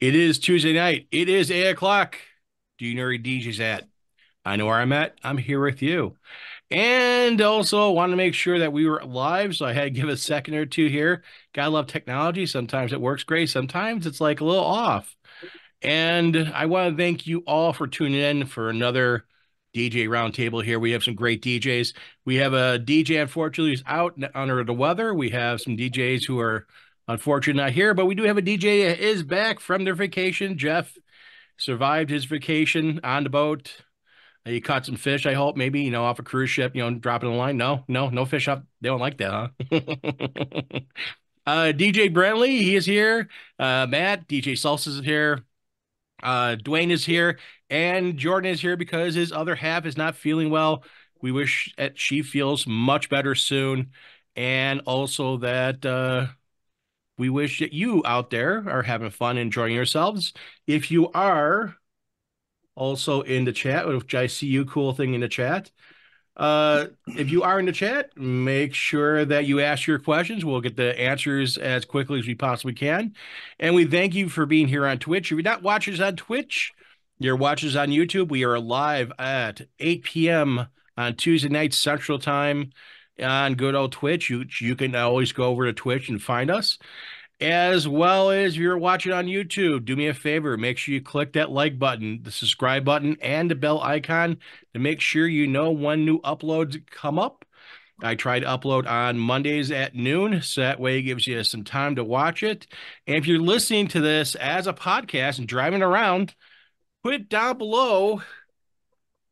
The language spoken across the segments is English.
It is Tuesday night. It is eight o'clock. Do you know where DJ's at? I know where I'm at. I'm here with you. And also want to make sure that we were live. So I had to give a second or two here. Gotta love technology. Sometimes it works great. Sometimes it's like a little off. And I want to thank you all for tuning in for another DJ roundtable here. We have some great DJs. We have a DJ, unfortunately, who's out under the weather. We have some DJs who are unfortunately not here, but we do have a DJ is back from their vacation. Jeff survived his vacation on the boat. He caught some fish, I hope, maybe, you know, off a cruise ship, you know, dropping a line. No, no, no fish up. They don't like that, huh? uh, DJ Brettly, he is here. Uh, Matt, DJ Solstice is here. Uh, Dwayne is here. And Jordan is here because his other half is not feeling well. We wish that she feels much better soon. And also that uh, we wish that you out there are having fun, enjoying yourselves. If you are also in the chat, which I see you cool thing in the chat. Uh, if you are in the chat, make sure that you ask your questions. We'll get the answers as quickly as we possibly can. And we thank you for being here on Twitch. If you're not watching us on Twitch, you're watching on YouTube. We are live at 8 p.m. on Tuesday night Central Time on good old Twitch. You you can always go over to Twitch and find us. As well as if you're watching on YouTube, do me a favor, make sure you click that like button, the subscribe button, and the bell icon to make sure you know when new uploads come up. I try to upload on Mondays at noon, so that way it gives you some time to watch it. And if you're listening to this as a podcast and driving around, put it down below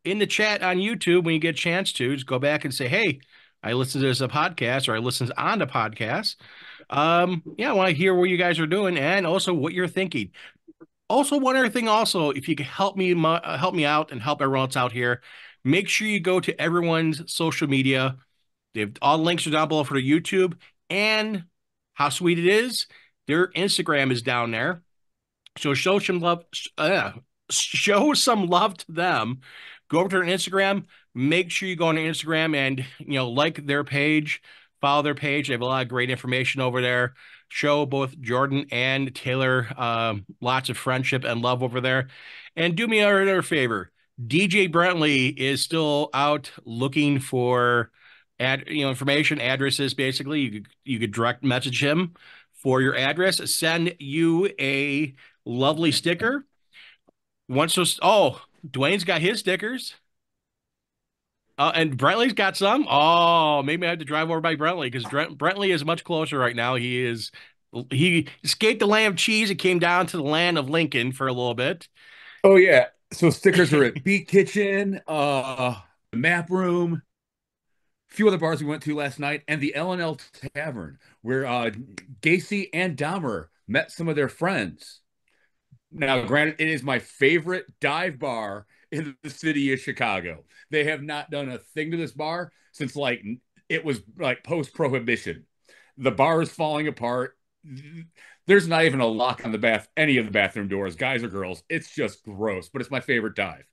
in the chat on YouTube when you get a chance to. Just go back and say, hey, I listen to this a podcast or I listened on the podcast. Um, yeah, I want to hear what you guys are doing and also what you're thinking. Also, one other thing, also, if you could help me uh, help me out and help everyone else out here, make sure you go to everyone's social media. They have all links are down below for the YouTube and how sweet it is. Their Instagram is down there. So show some love. Uh, show some love to them. Go over to their Instagram. Make sure you go on Instagram and you know like their page, follow their page. They have a lot of great information over there. Show both Jordan and Taylor um, lots of friendship and love over there. And do me another favor. DJ Brettly is still out looking for ad, you know, information, addresses. Basically, you could, you could direct message him for your address. Send you a lovely sticker. Once those, oh, Dwayne's got his stickers. Uh, and Brettly's got some. Oh, maybe I have to drive over by Brettly because Brettly is much closer right now. He is he escaped the land of cheese and came down to the land of Lincoln for a little bit. Oh yeah. So stickers are at Beat Kitchen, uh the map room, a few other bars we went to last night, and the L&L Tavern, where uh Gacy and Dahmer met some of their friends. Now, granted, it is my favorite dive bar in the city of Chicago. They have not done a thing to this bar since like it was like post prohibition. The bar is falling apart. There's not even a lock on the bath, any of the bathroom doors, guys or girls. It's just gross, but it's my favorite dive.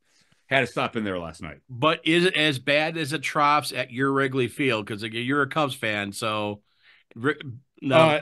Had to stop in there last night. But is it as bad as the troughs at your Wrigley Field? Because you're a Cubs fan, so no. Uh,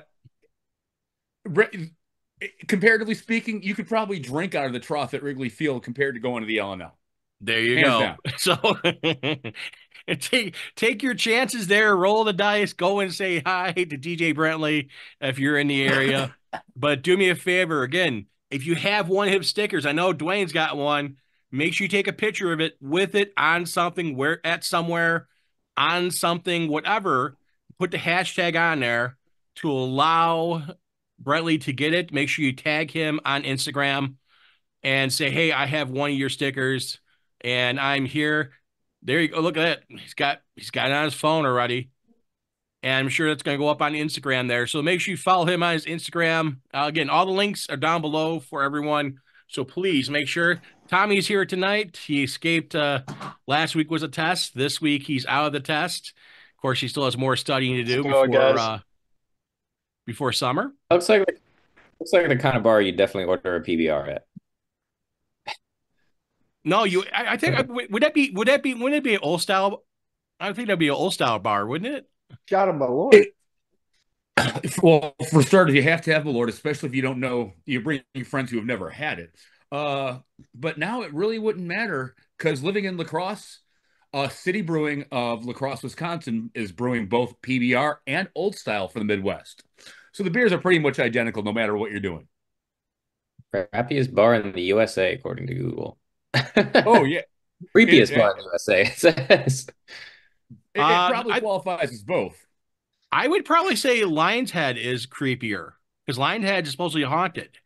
comparatively speaking, you could probably drink out of the trough at Wrigley Field compared to going to the L&L. There you Hands go. Down. So take take your chances there. Roll the dice. Go and say hi to DJ Brettly if you're in the area. but do me a favor again. If you have one hip stickers, I know Dwayne's got one. Make sure you take a picture of it with it on something, where at somewhere, on something, whatever. Put the hashtag on there to allow Brettly to get it. Make sure you tag him on Instagram and say, "Hey, I have one of your stickers, and I'm here." There you go. Look at that. He's got he's got it on his phone already, and I'm sure that's going to go up on Instagram there. So make sure you follow him on his Instagram. Uh, again, all the links are down below for everyone. So please make sure Tommy's here tonight. He escaped uh, last week was a test. This week he's out of the test. Of course, he still has more studying to do before uh, before summer. Looks like looks like the kind of bar you definitely order a PBR at. No, you. I, I think would that be would that be wouldn't it be an old style? I think that'd be an old style bar, wouldn't it? Shot him, Malört. It, well, for starters, you have to have the Lord, especially if you don't know. You bring friends who have never had it. Uh, but now it really wouldn't matter because living in La Crosse, uh, City Brewing of La Crosse, Wisconsin, is brewing both PBR and Old Style for the Midwest. So the beers are pretty much identical no matter what you're doing. Crappiest bar in the USA, according to Google. oh yeah, creepiest it, bar in the USA. It says. It, it uh, probably qualifies as both. I would probably say Lion's Head is creepier because Lion's Head is supposedly haunted.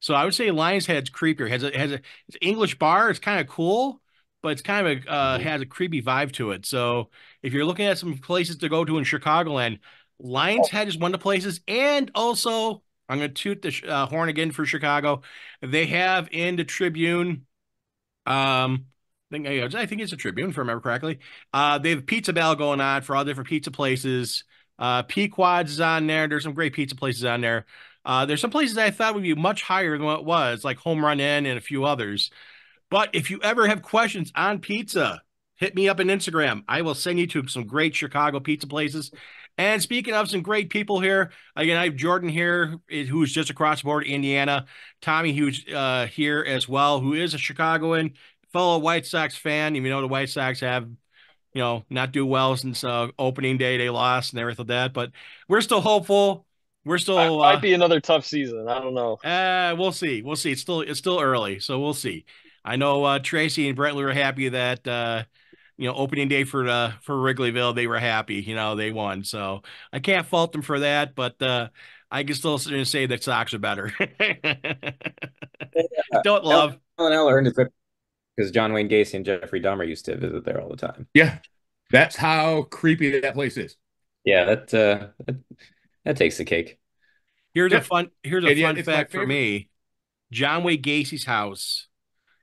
So I would say Lion's Head's creepier. It has a has a it's English bar. It's kind of cool, but it's kind of a, uh, mm-hmm. has a creepy vibe to it. So if you're looking at some places to go to in Chicagoland, Lion's Head is one of the places, and also I'm going to toot the uh, horn again for Chicago. They have in the Tribune, um, I think, I think it's a Tribune, if I remember correctly. Uh, they have pizza bell going on for all different pizza places. Uh, Pequod's is on there. There's some great pizza places on there. Uh, there's some places I thought would be much higher than what it was, like Home Run Inn and a few others. But if you ever have questions on pizza, hit me up on Instagram. I will send you to some great Chicago pizza places. And speaking of some great people here, again, I have Jordan here, who's just across the border, Indiana. Tommy, who's uh, here as well, who is a Chicagoan, fellow White Sox fan. Even though the White Sox have, you know, not do well since uh, opening day, they lost and everything like that. But we're still hopeful. We're still uh, might be another tough season. I don't know. Uh, we'll see. We'll see. It's still it's still early, so we'll see. I know uh, Tracy and Brett were happy that uh, you know, opening day for uh, for Wrigleyville, they were happy. You know, they won, so I can't fault them for that. But uh, I can still say that Sox are better. Don't love. L earned it because John Wayne Gacy and Jeffrey Dahmer used to visit there all the time. Yeah, that's how creepy that place is. Yeah, that uh, that, that takes the cake. Here's yeah. a fun. Here's a fun fact for me. John Wayne Gacy's house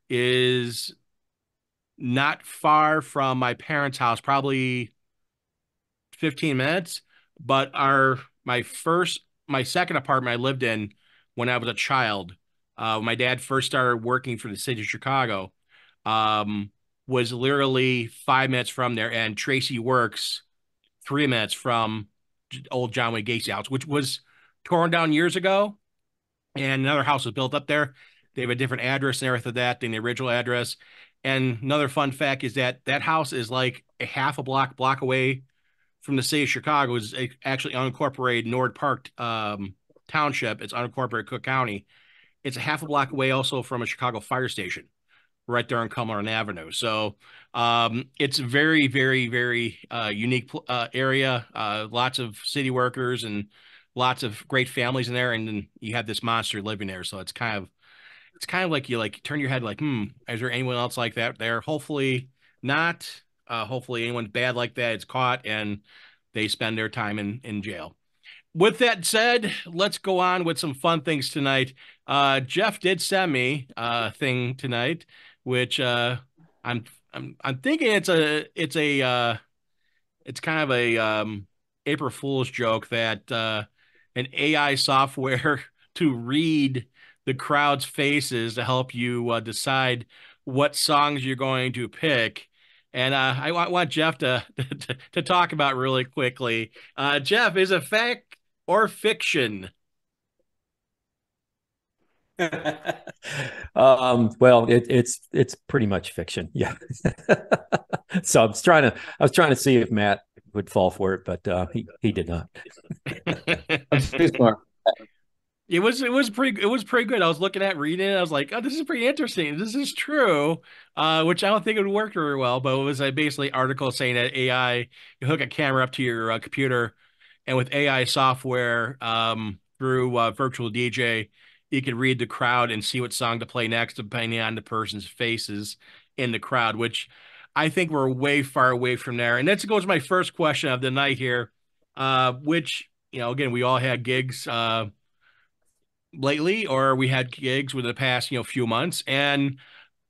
is not far from my parents' house, probably 15 minutes. But our my first my second apartment I lived in when I was a child, uh, my dad first started working for the city of Chicago, um, was literally five minutes from there, and Tracy works three minutes from old John Wayne Gacy house, which was torn down years ago, and another house was built up there. They have a different address and everything that than the original address. And another fun fact is that that house is like a half a block block away from the city of Chicago. Is actually unincorporated Norwood Park um, Township. It's unincorporated Cook County. It's a half a block away also from a Chicago fire station, right there on Cumberland Avenue. So um, it's very, very, very uh, unique uh, area. Uh, lots of city workers and lots of great families in there, and then you have this monster living there. So it's kind of it's kind of like you like turn your head like, hmm, is there anyone else like that there? Hopefully not. Uh, hopefully anyone bad like that is caught and they spend their time in in jail. With that said, let's go on with some fun things tonight. Uh, Jeff did send me a thing tonight, which uh, I'm I'm I'm thinking it's a it's a uh, it's kind of a um, April Fool's joke that uh, an AI software to read the crowd's faces to help you uh, decide what songs you're going to pick. And uh, I want, want Jeff to, to, to talk about really quickly. Uh, Jeff, is it fact or fiction? um, well, it, it's it's pretty much fiction, yeah. so I was trying to I was trying to see if Matt would fall for it, but uh, he he did not. I'm too smart. It was it was pretty it was pretty good. I was looking at reading it. I was like, oh, this is pretty interesting. This is true, uh, which I don't think it would work very well. But it was a basically article saying that AI you hook a camera up to your uh, computer, and with AI software um, through uh, Virtual DJ, you can read the crowd and see what song to play next, depending on the person's faces in the crowd. Which I think we're way far away from there. And that goes to my first question of the night here, uh, which you know, again, we all had gigs. Lately, or we had gigs within the past, you know, few months. And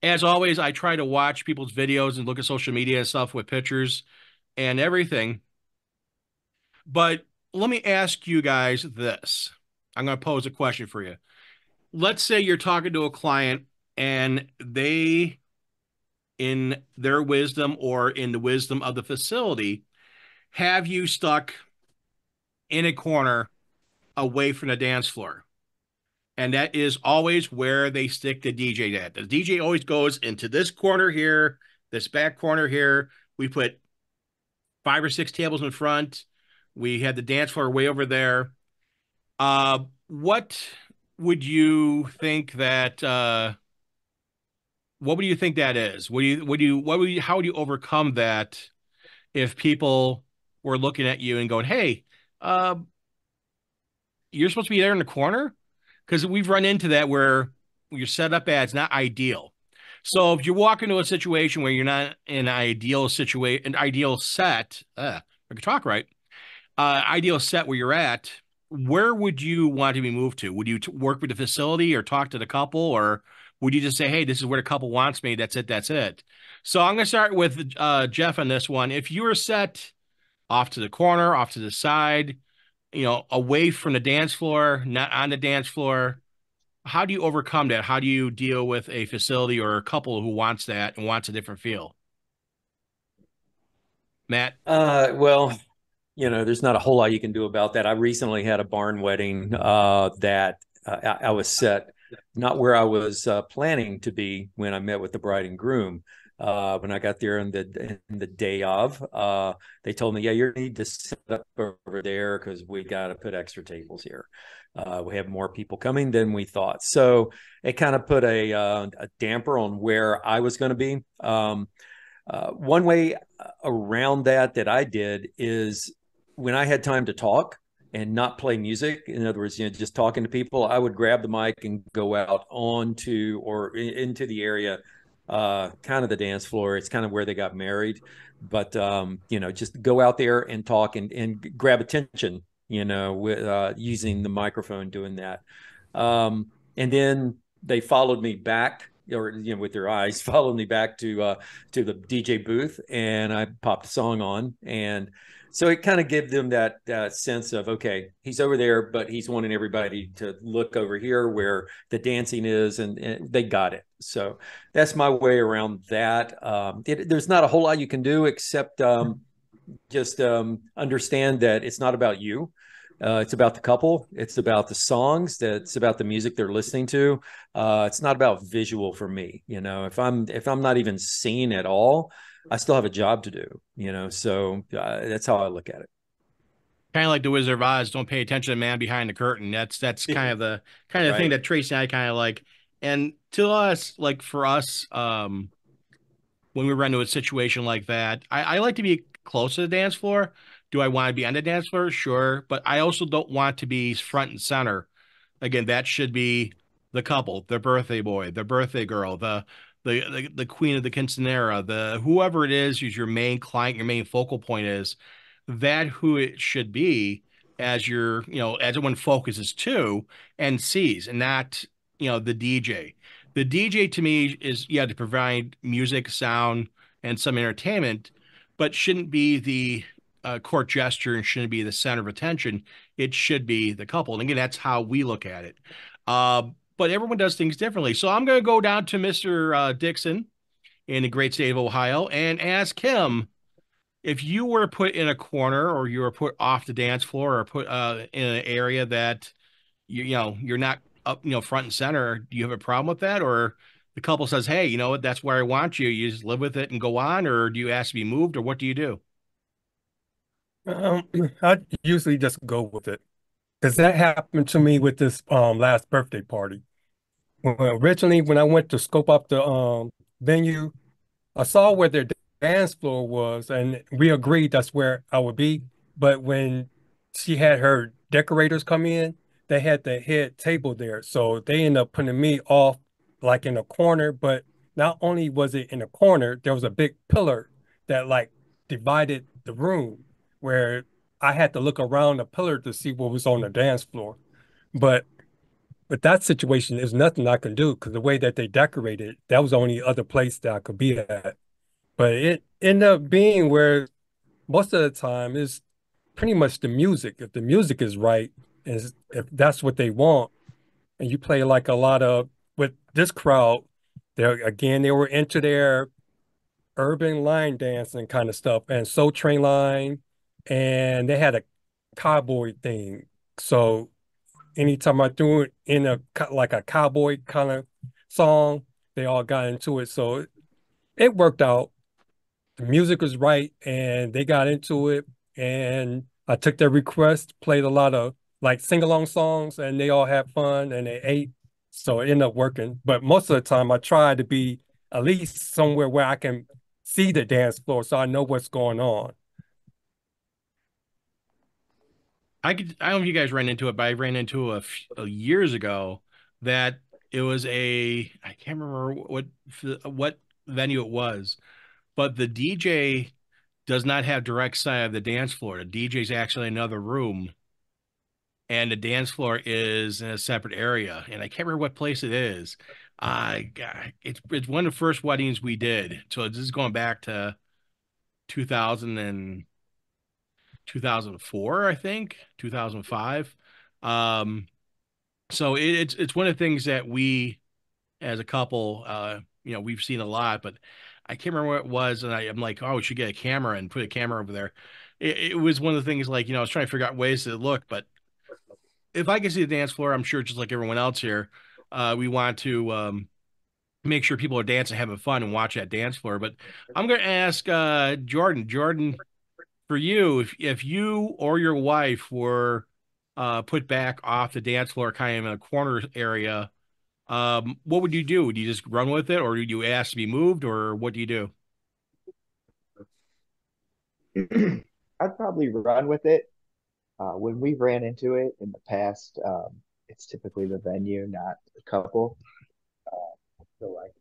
as always, I try to watch people's videos and look at social media and stuff with pictures and everything. But let me ask you guys this. I'm going to pose a question for you. Let's say you're talking to a client and they, in their wisdom or in the wisdom of the facility, have you stuck in a corner away from the dance floor. And that is always where they stick the DJ at. The DJ always goes into this corner here, this back corner here. We put five or six tables in front. We had the dance floor way over there. Uh, what would you think that uh, what would you think that is? What do you what do you what would you how would you overcome that if people were looking at you and going, "Hey, uh, you're supposed to be there in the corner," because we've run into that where you're set up as not ideal. So if you walk into a situation where you're not in an ideal situation, an ideal set, uh, I could talk right, uh, ideal set where you're at, where would you want to be moved to? Would you t- work with the facility or talk to the couple, or would you just say, "Hey, this is where the couple wants me. That's it. That's it." So I'm going to start with uh, Jeff on this one. If you were set off to the corner, off to the side, you know, away from the dance floor, not on the dance floor, how do you overcome that? How do you deal with a facility or a couple who wants that and wants a different feel? Matt? Uh, well, you know, there's not a whole lot you can do about that. I recently had a barn wedding uh, that uh, I, I, was set not where I was uh, planning to be when I met with the bride and groom. Uh, when I got there in the in the day of, uh, they told me, "Yeah, you need to set up over there because we got to put extra tables here. Uh, we have more people coming than we thought." So it kind of put a a damper on where I was going to be. Um, uh, one way around that that I did is when I had time to talk and not play music, in other words, you know, just talking to people, I would grab the mic and go out onto or into the area, uh, kind of the dance floor. It's kind of where they got married, but um, you know, just go out there and talk and and grab attention. You know, with uh, using the microphone, doing that, um, and then they followed me back or you know with their eyes followed me back to uh to the DJ booth and I popped a song on and so it kind of gave them that uh, sense of okay he's over there but he's wanting everybody to look over here where the dancing is and, and they got it. So that's my way around that. Um, it, there's not a whole lot you can do except um, just um, understand that it's not about you. Uh, it's about the couple. It's about the songs. That's about the music they're listening to. Uh, it's not about visual for me you know. If i'm if i'm not even seen at all I still have a job to do, you know. So uh, that's how I look at it. Kind of like the Wizard of Oz. Don't pay attention to the man behind the curtain. That's that's kind of the kind of right. thing that Tracy and I kind of like. And to us, like for us, um, when we run into a situation like that, I, I like to be close to the dance floor. Do I want to be on the dance floor? Sure, but I also don't want to be front and center. Again, that should be the couple, the birthday boy, the birthday girl, the the, the, the queen of the quinceanera, the whoever it is who's your main client, your main focal point is, that who it should be as your, you know, as everyone focuses to and sees, and not, you know, the DJ. The DJ to me is yeah to provide music, sound, and some entertainment, but shouldn't be the uh, court gesture and shouldn't be the center of attention. It should be the couple. And again, that's how we look at it. Uh, but everyone does things differently. So I'm going to go down to Mr. Uh, Dixon in the great state of Ohio and ask him if you were put in a corner or you were put off the dance floor or put uh, in an area that you, you know you're not up you know front and center do you have a problem with that or the couple says hey you know what that's where i want you you just live with it and go on or do you ask to be moved or what do you do um, i usually just go with it because that happened to me with this um last birthday party. When, originally, when I went to scope up the um venue, I saw where their dance floor was, and we agreed that's where I would be. But when she had her decorators come in, they had the head table there, so they ended up putting me off like in a corner. But not only was it in a corner, there was a big pillar that like divided the room where I had to look around the pillar to see what was on the dance floor. But but that situation is nothing I can do because the way that they decorated, that was the only other place that I could be at. But it ended up being where most of the time is pretty much the music. If the music is right, and if that's what they want, and you play like a lot of with this crowd, there again they were into their urban line dancing kind of stuff and Soul Train line and they had a cowboy thing. So anytime I threw it in a like a cowboy kind of song, they all got into it. So it, worked out. The music was right and they got into it. And I took their request, played a lot of like sing along songs, and they all had fun and they ate. So it ended up working. But most of the time, I try to be at least somewhere where I can see the dance floor so I know what's going on. I could I don't know if you guys ran into it, but I ran into a, years ago that it was a I can't remember what what venue it was, but the DJ does not have direct sight of the dance floor. The DJ is actually another room, and the dance floor is in a separate area. And I can't remember what place it is. I uh, it's it's one of the first weddings we did. So this is going back to 2000 and 2004, I think, 2005. Um, so it, it's it's one of the things that we, as a couple, uh, you know, we've seen a lot, but I can't remember what it was, and I, am like, oh, we should get a camera and put a camera over there. It, it, was one of the things like you know, I was trying to figure out ways to look, but if I can see the dance floor, I'm sure just like everyone else here, uh, we want to um, make sure people are dancing, having fun, and watch that dance floor. But I'm going to ask uh, Jordan. Jordan, for you, if if you or your wife were uh, put back off the dance floor, kind of in a corner area, um, what would you do? Would you just run with it, or would you ask to be moved, or what do you do? I'd probably run with it. Uh, when we ran into it in the past, um, it's typically the venue, not the couple. Uh, feel like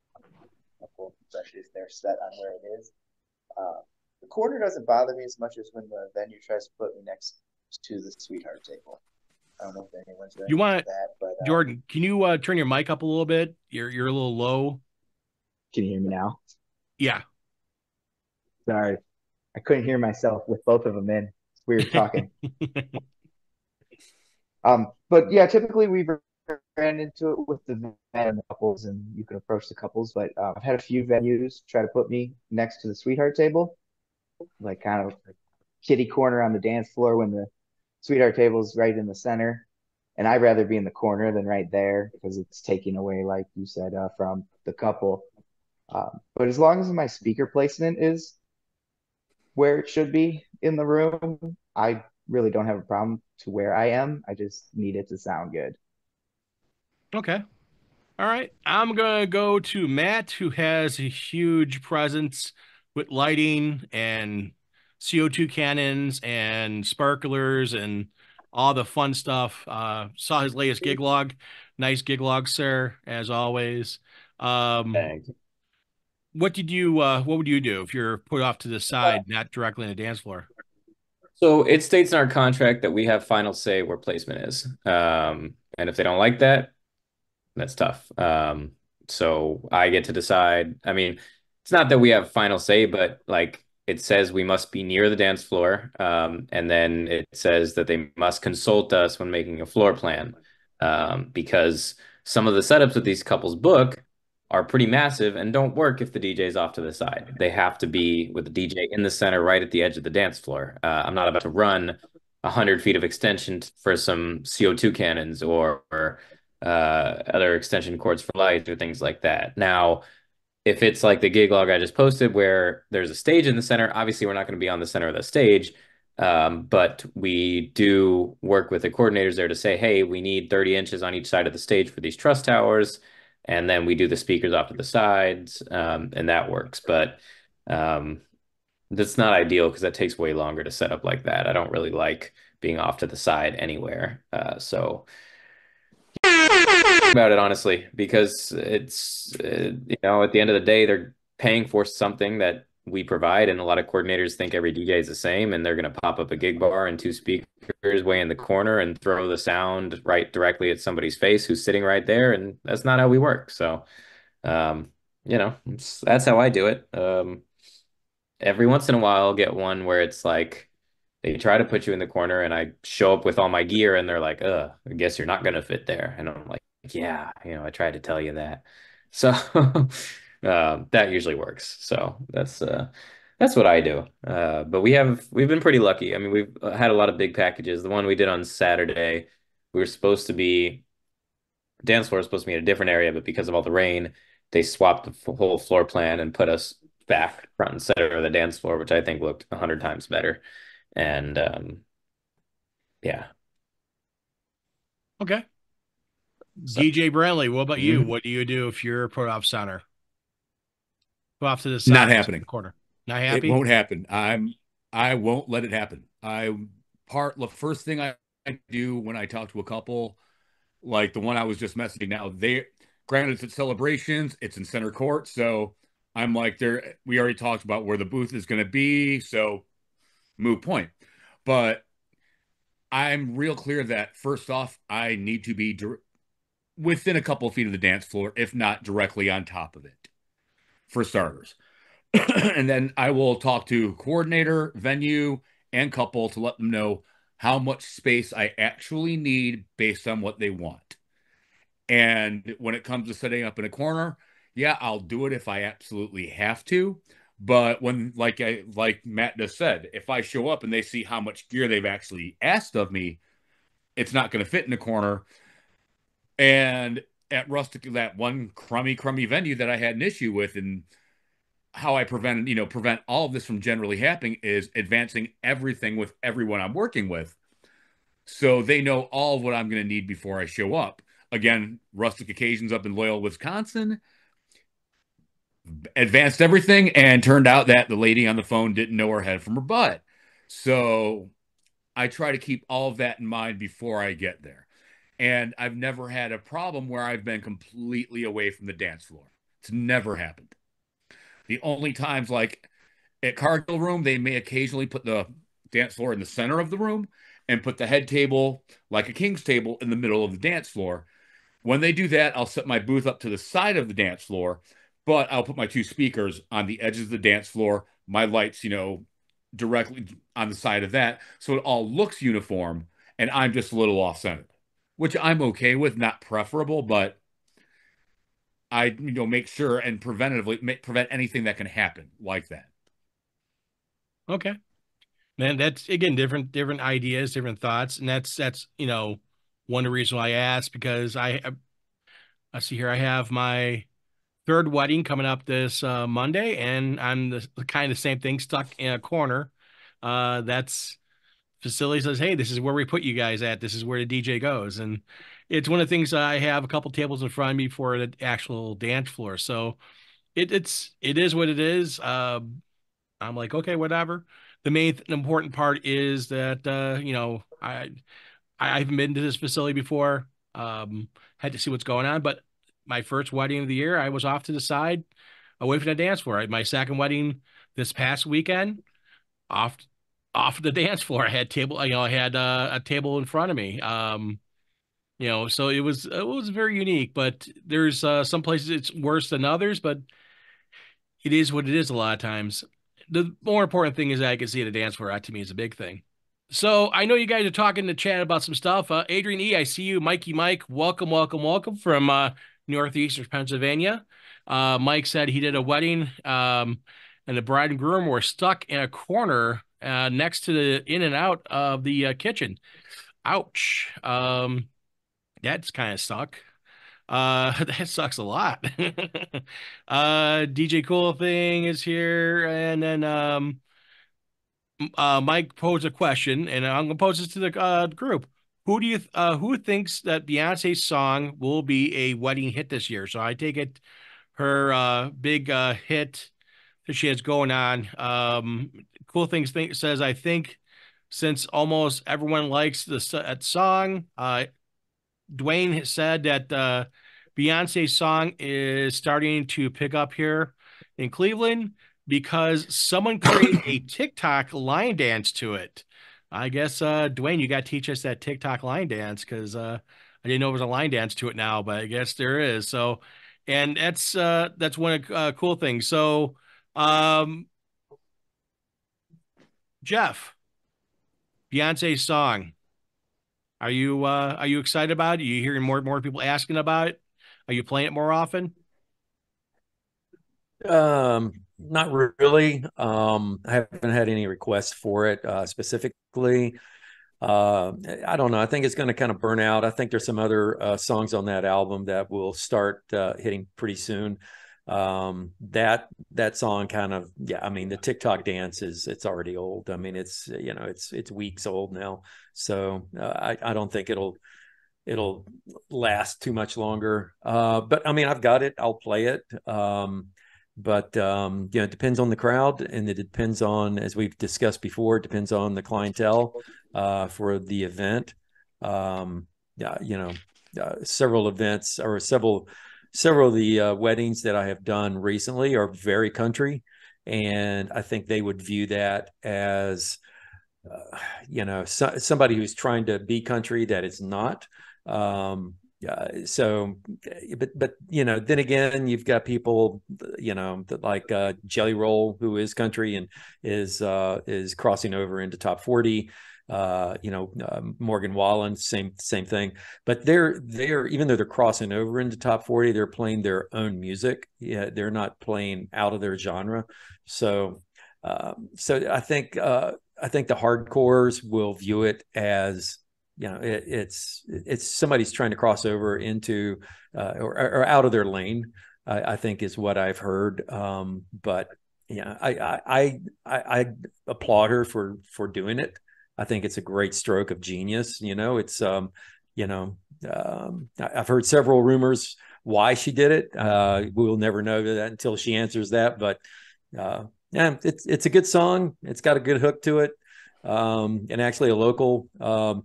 couple, especially if they're set on where it is. Uh, the corner doesn't bother me as much as when the venue tries to put me next to the sweetheart table. I don't know if anyone's you want that, but uh, Jordan, can you uh, turn your mic up a little bit? You're you're a little low. Can you hear me now? Yeah. Sorry, I couldn't hear myself with both of them in. It's weird talking. um, but yeah, typically we've ran into it with the and the couples, and you can approach the couples. But uh, I've had a few venues try to put me next to the sweetheart table, like kind of kitty corner on the dance floor when the sweetheart table is right in the center. And I'd rather be in the corner than right there because it's taking away, like you said, uh, from the couple. Um, but as long as my speaker placement is where it should be in the room, I really don't have a problem to where I am. I just need it to sound good. Okay. All right. I'm going to go to Matt, who has a huge presence with lighting and CO2 cannons and sparklers and all the fun stuff. Uh, saw his latest gig log. Nice gig log, sir, as always. Um, Thanks. What did you? Uh, what would you do if you're put off to the side, not directly in the dance floor? So it states in our contract that we have final say where placement is, um, and if they don't like that, that's tough. Um, so I get to decide. I mean, it's not that we have final say, but like it says we must be near the dance floor. Um, and then it says that they must consult us when making a floor plan. Um, because some of the setups that these couples book are pretty massive and don't work if the DJ is off to the side. They have to be with the DJ in the center, right at the edge of the dance floor. Uh, I'm not about to run 100 feet of extension for some CO2 cannons or, or uh, other extension cords for lights or things like that. Now, if it's like the gig log I just posted where there's a stage in the center, obviously we're not going to be on the center of the stage. Um, but we do work with the coordinators there to say, hey, we need 30 inches on each side of the stage for these truss towers. And then we do the speakers off to the sides, um, and that works. But um, that's not ideal because that takes way longer to set up like that. I don't really like being off to the side anywhere. Uh, so about it honestly because it's uh, you know at the end of the day they're paying for something that we provide and a lot of coordinators think every DJ is the same and they're going to pop up a gig bar and two speakers way in the corner and throw the sound right directly at somebody's face who's sitting right there and that's not how we work so um, you know that's how I do it um, every once in a while I'll get one where it's like they try to put you in the corner and I show up with all my gear and they're like, uh, I guess you're not gonna fit there. And I'm like, yeah, you know, I tried to tell you that. So uh, that usually works. So that's uh That's what I do. Uh, but we have we've been pretty lucky. I mean, we've uh, had a lot of big packages. The one we did on Saturday, we were supposed to be dance floor was supposed to be in a different area, but because of all the rain, they swapped the whole floor plan and put us back front and center of the dance floor, which I think looked a hundred times better. And um, yeah. Okay. DJ Brettly, what about you? Mhm. What do you do if you're put off center? Go off to the side, Not happening. corner. Not happy. It won't happen. I'm I won't let it happen. I part the first thing I, do when I talk to a couple, like the one I was just messaging now, they granted it's at celebrations, it's in center court. So I'm like there we already talked about where the booth is gonna be, so moot point. But I'm real clear that first off, I need to be dir- within a couple of feet of the dance floor, if not directly on top of it, for starters. and then I will talk to coordinator, venue, and couple to let them know how much space I actually need based on what they want. And when it comes to setting up in a corner, yeah, I'll do it if I absolutely have to. But when, like I like Matt just said, if I show up and they see how much gear they've actually asked of me, it's not going to fit in the corner. And at Rustic, that one crummy, crummy venue that I had an issue with, and how I prevent, you know, prevent all of this from generally happening is advancing everything with everyone I'm working with. So they know all of what I'm going to need before I show up. Again, Rustic Occasions up in Loyal, Wisconsin advanced everything and turned out that the lady on the phone didn't know her head from her butt. So I try to keep all of that in mind before I get there. And I've never had a problem where I've been completely away from the dance floor. It's never happened. The only times, like at Cargill Room, they may occasionally put the dance floor in the center of the room and put the head table, like a king's table, in the middle of the dance floor. When they do that, I'll set my booth up to the side of the dance floor but I'll put my two speakers on the edges of the dance floor, my lights, you know, directly on the side of that. So it all looks uniform and I'm just a little off center, which I'm okay with, not preferable, but I, you know, make sure and preventatively make, prevent anything that can happen like that. Okay. Man, that's again different different ideas, different thoughts, and that's that's you know one reasons why I asked because I I, see here I have my third wedding coming up this uh, Monday, and I'm the kind of the same thing stuck in a corner. Uh, that's facility says, "Hey, this is where we put you guys at. This is where the DJ goes," and it's one of the things I have a couple tables in front of me for the actual dance floor. So it, it's it is what it is. Uh, I'm like, okay, whatever. The main th- important part is that uh, you know I I haven't been to this facility before. Um, had to see what's going on, but my first wedding of the year, I was off to the side, away from the dance floor. My second wedding this past weekend, off off the dance floor. I had table, you know, I had uh, a table in front of me. Um, you know, so it was it was very unique. But there's uh, some places it's worse than others, but it is what it is. A lot of times, the more important thing is that I can see the dance floor. That to me is a big thing. So I know you guys are talking to chat about some stuff. Uh, Adrian E, I see you. Mikey Mike, welcome, welcome, welcome from uh, northeastern Pennsylvania. Uh, Mike said he did a wedding, um, and the bride and groom were stuck in a corner uh, next to the in and out of the uh, kitchen. Ouch. Um, that's kind of suck. Uh, that sucks a lot. uh, DJ Cool Thing is here, and then um, uh, Mike posed a question, and I'm gonna pose this to the uh, group. Who do you uh, who thinks that Beyonce's song will be a wedding hit this year? So I take it her uh, big uh, hit that she has going on. Um, cool things think says I think since almost everyone likes the song, uh, Dwayne said that uh, Beyonce's song is starting to pick up here in Cleveland because someone created a TikTok line dance to it. I guess uh Dwayne, you got to teach us that TikTok line dance because uh I didn't know there was a line dance to it now, but I guess there is. So, and that's uh that's one of uh, cool things. So, um, Jeff, Beyonce's song. Are you uh are you excited about it? Are you hearing more and more people asking about it? Are you playing it more often? Um, not really. Um, I haven't had any requests for it uh, specifically. Uh, I don't know. I think it's going to kind of burn out. I think there's some other uh, songs on that album that will start uh, hitting pretty soon. Um, that that song kind of yeah. I mean, the TikTok dance is it's already old. I mean, it's you know it's it's weeks old now. So uh, I I don't think it'll it'll last too much longer. Uh, but I mean, I've got it. I'll play it. Um, but um, you know, it depends on the crowd, and it depends on, as we've discussed before, it depends on the clientele uh, for the event. Um, yeah, you know, uh, several events or several several of the uh, weddings that I have done recently are very country, and I think they would view that as uh, you know so, somebody who's trying to be country that is not. Um, uh, so, but but you know, then again, you've got people, you know, that like uh, Jelly Roll, who is country and is uh, is crossing over into top forty. Uh, you know, uh, Morgan Wallen, same same thing. But they're they're even though they're crossing over into top forty, they're playing their own music. Yeah, they're not playing out of their genre. So, um, so I think uh, I think the hardcores will view it as you know it, it's it's somebody's trying to cross over into uh, or, or, out of their lane I, I, think is what i've heard um, but yeah I, I i i applaud her for for doing it i think it's a great stroke of genius you know it's um you know um, i've heard several rumors why she did it uh, we'll never know that until she answers that but uh, yeah it's it's a good song it's got a good hook to it um, and actually a local um,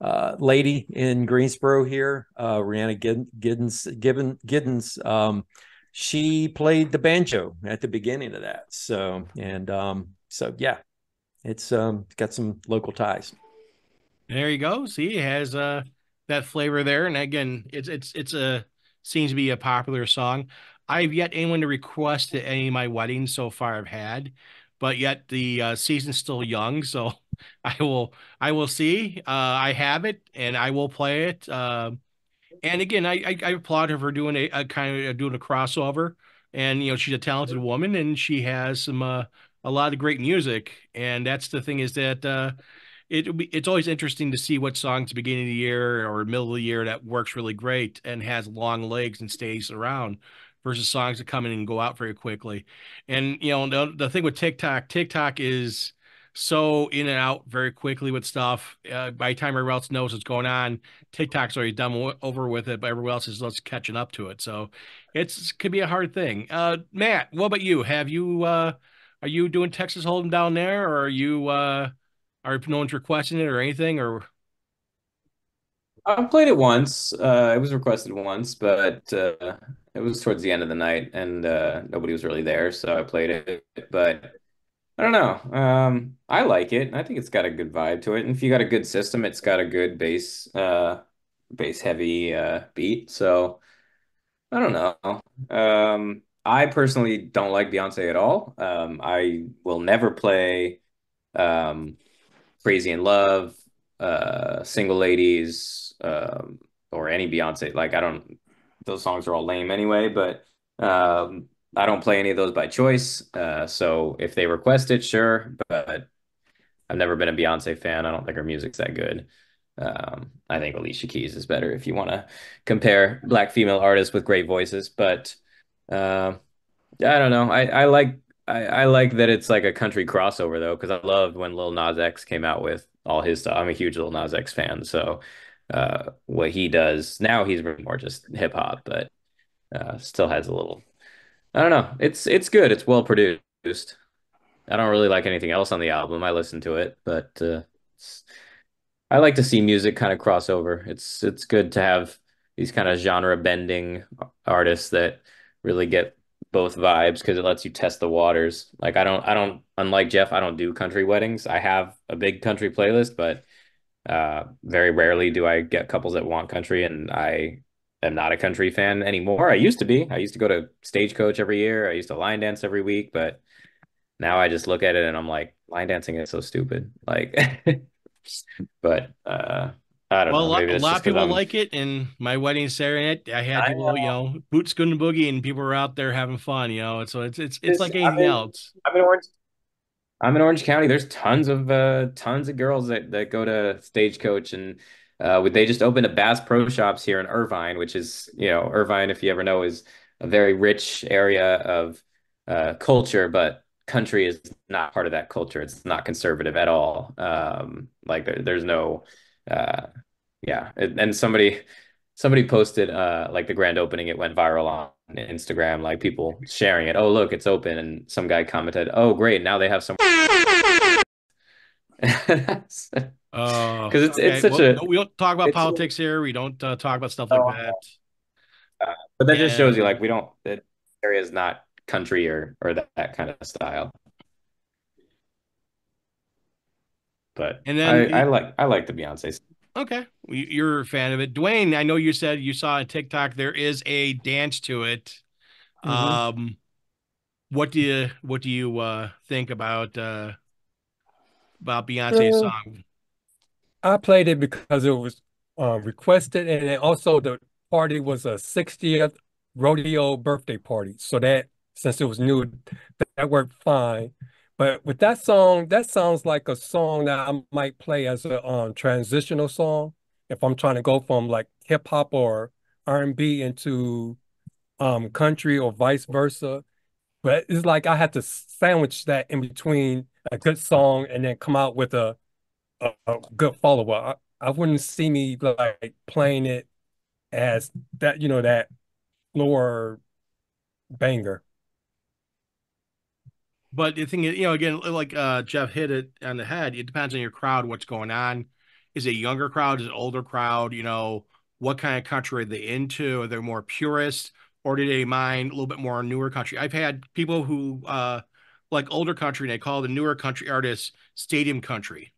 uh, lady in Greensboro here, uh, Rhiannon Giddens, Gibbon, Giddens, um, she played the banjo at the beginning of that. So, and um, so, yeah, it's um, got some local ties. There you go. See, it has uh, that flavor there. And again, it's, it's, it's a, seems to be a popular song. I've yet anyone to request at any of my weddings so far I've had, but yet the uh, season's still young. So I will I will see. Uh, I have it and I will play it. Uh, and again, I, I, I applaud her for doing a, a, kind of doing a crossover. And you know, she's a talented woman and she has some uh, a lot of great music. And that's the thing is that uh, it it's always interesting to see what songs beginning of the year or middle of the year that works really great and has long legs and stays around versus songs that come in and go out very quickly. And you know, the, the thing with TikTok, TikTok is so in and out very quickly with stuff. Uh, by the time everyone else knows what's going on, TikTok's already done w- over with it, but everyone else is just catching up to it. So it's it could be a hard thing. Uh, Matt, what about you? Have you uh, are you doing Texas Hold'em down there, or are you uh, are no one's requesting it or anything? Or I played it once. Uh, it was requested once, but uh, it was towards the end of the night, and uh, nobody was really there, so I played it. But I don't know. Um, I like it. I think it's got a good vibe to it. And if you got a good system, it's got a good bass, uh, bass heavy uh, beat. So I don't know. Um, I personally don't like Beyonce at all. Um, I will never play um, Crazy in Love, uh, Single Ladies, um, or any Beyonce. Like I don't. Those songs are all lame anyway. But um, I don't play any of those by choice. Uh, so if they request it, sure. But I've never been a Beyonce fan. I don't think her music's that good. Um, I think Alicia Keys is better if you want to compare black female artists with great voices. But uh, I don't know. I, I like I, I like that it's like a country crossover though, because I loved when Lil Nas X came out with all his stuff. I'm a huge Lil Nas X fan, so uh, what he does now, he's more just hip hop, but uh, still has a little I don't know. It's it's good. It's well produced. I don't really like anything else on the album. I listen to it, but uh, I like to see music kind of crossover. It's it's good to have these kind of genre bending artists that really get both vibes because it lets you test the waters. Like I don't I don't unlike Jeff, I don't do country weddings. I have a big country playlist, but uh, very rarely do I get couples that want country and I am not a country fan anymore. I used to be. I used to go to Stagecoach every year. I used to line dance every week, but now I just look at it and I'm like, line dancing is so stupid. Like, but uh, I don't Well, a know. lot, Maybe a lot of people I'm like it, and my wedding serenade, I had I people, you know, Boot Scootin' Boogie, and people were out there having fun, you know. So it's it's it's This- like anything mean- else. I'm in Orange. I'm in Orange County. There's tons of uh tons of girls that that go to Stagecoach and uh they just opened a Bass Pro Shops here in Irvine, which is, you know, Irvine, if you ever know, is a very rich area of uh culture, but country is not part of that culture. It's not conservative at all. Um like there, there's no uh yeah. And and somebody somebody posted uh like the grand opening, it went viral on Instagram, like people sharing it. Oh, look, it's open. And some guy commented, Oh, great, now they have some because Uh, it's it's such well, a we don't talk about politics here. We don't uh, talk about stuff like Oh. that. but that just shows you like we don't that area is not country or or that, that kind of style. But And then I, I like I like the Beyonce. Okay, You- you're a fan of it, Dwayne. I know you said you saw a TikTok there is a dance to it. Mhm. Um, what do you what do you uh think about uh about Beyonce's Uh, song? I played it because it was uh, requested, and then also the party was a 60th rodeo birthday party. So that since it was new, that, that worked fine. But with that song, that sounds like a song that I might play as a um, transitional song if I'm trying to go from like hip hop or R&B into um, country or vice versa. But it's like I had to sandwich that in between a good song and then come out with a a, a good follow-up. I, I wouldn't see me like playing it as that, you know, that lower banger. But the thing is, you know, again, like uh Jeff hit it on the head. It depends on your crowd, what's going on. Is it a younger crowd? Is it an older crowd? You know, what kind of country are they into? Are they more purist, or do they mind a little bit more newer country? I've had people who uh like older country, and they call the newer country artists stadium country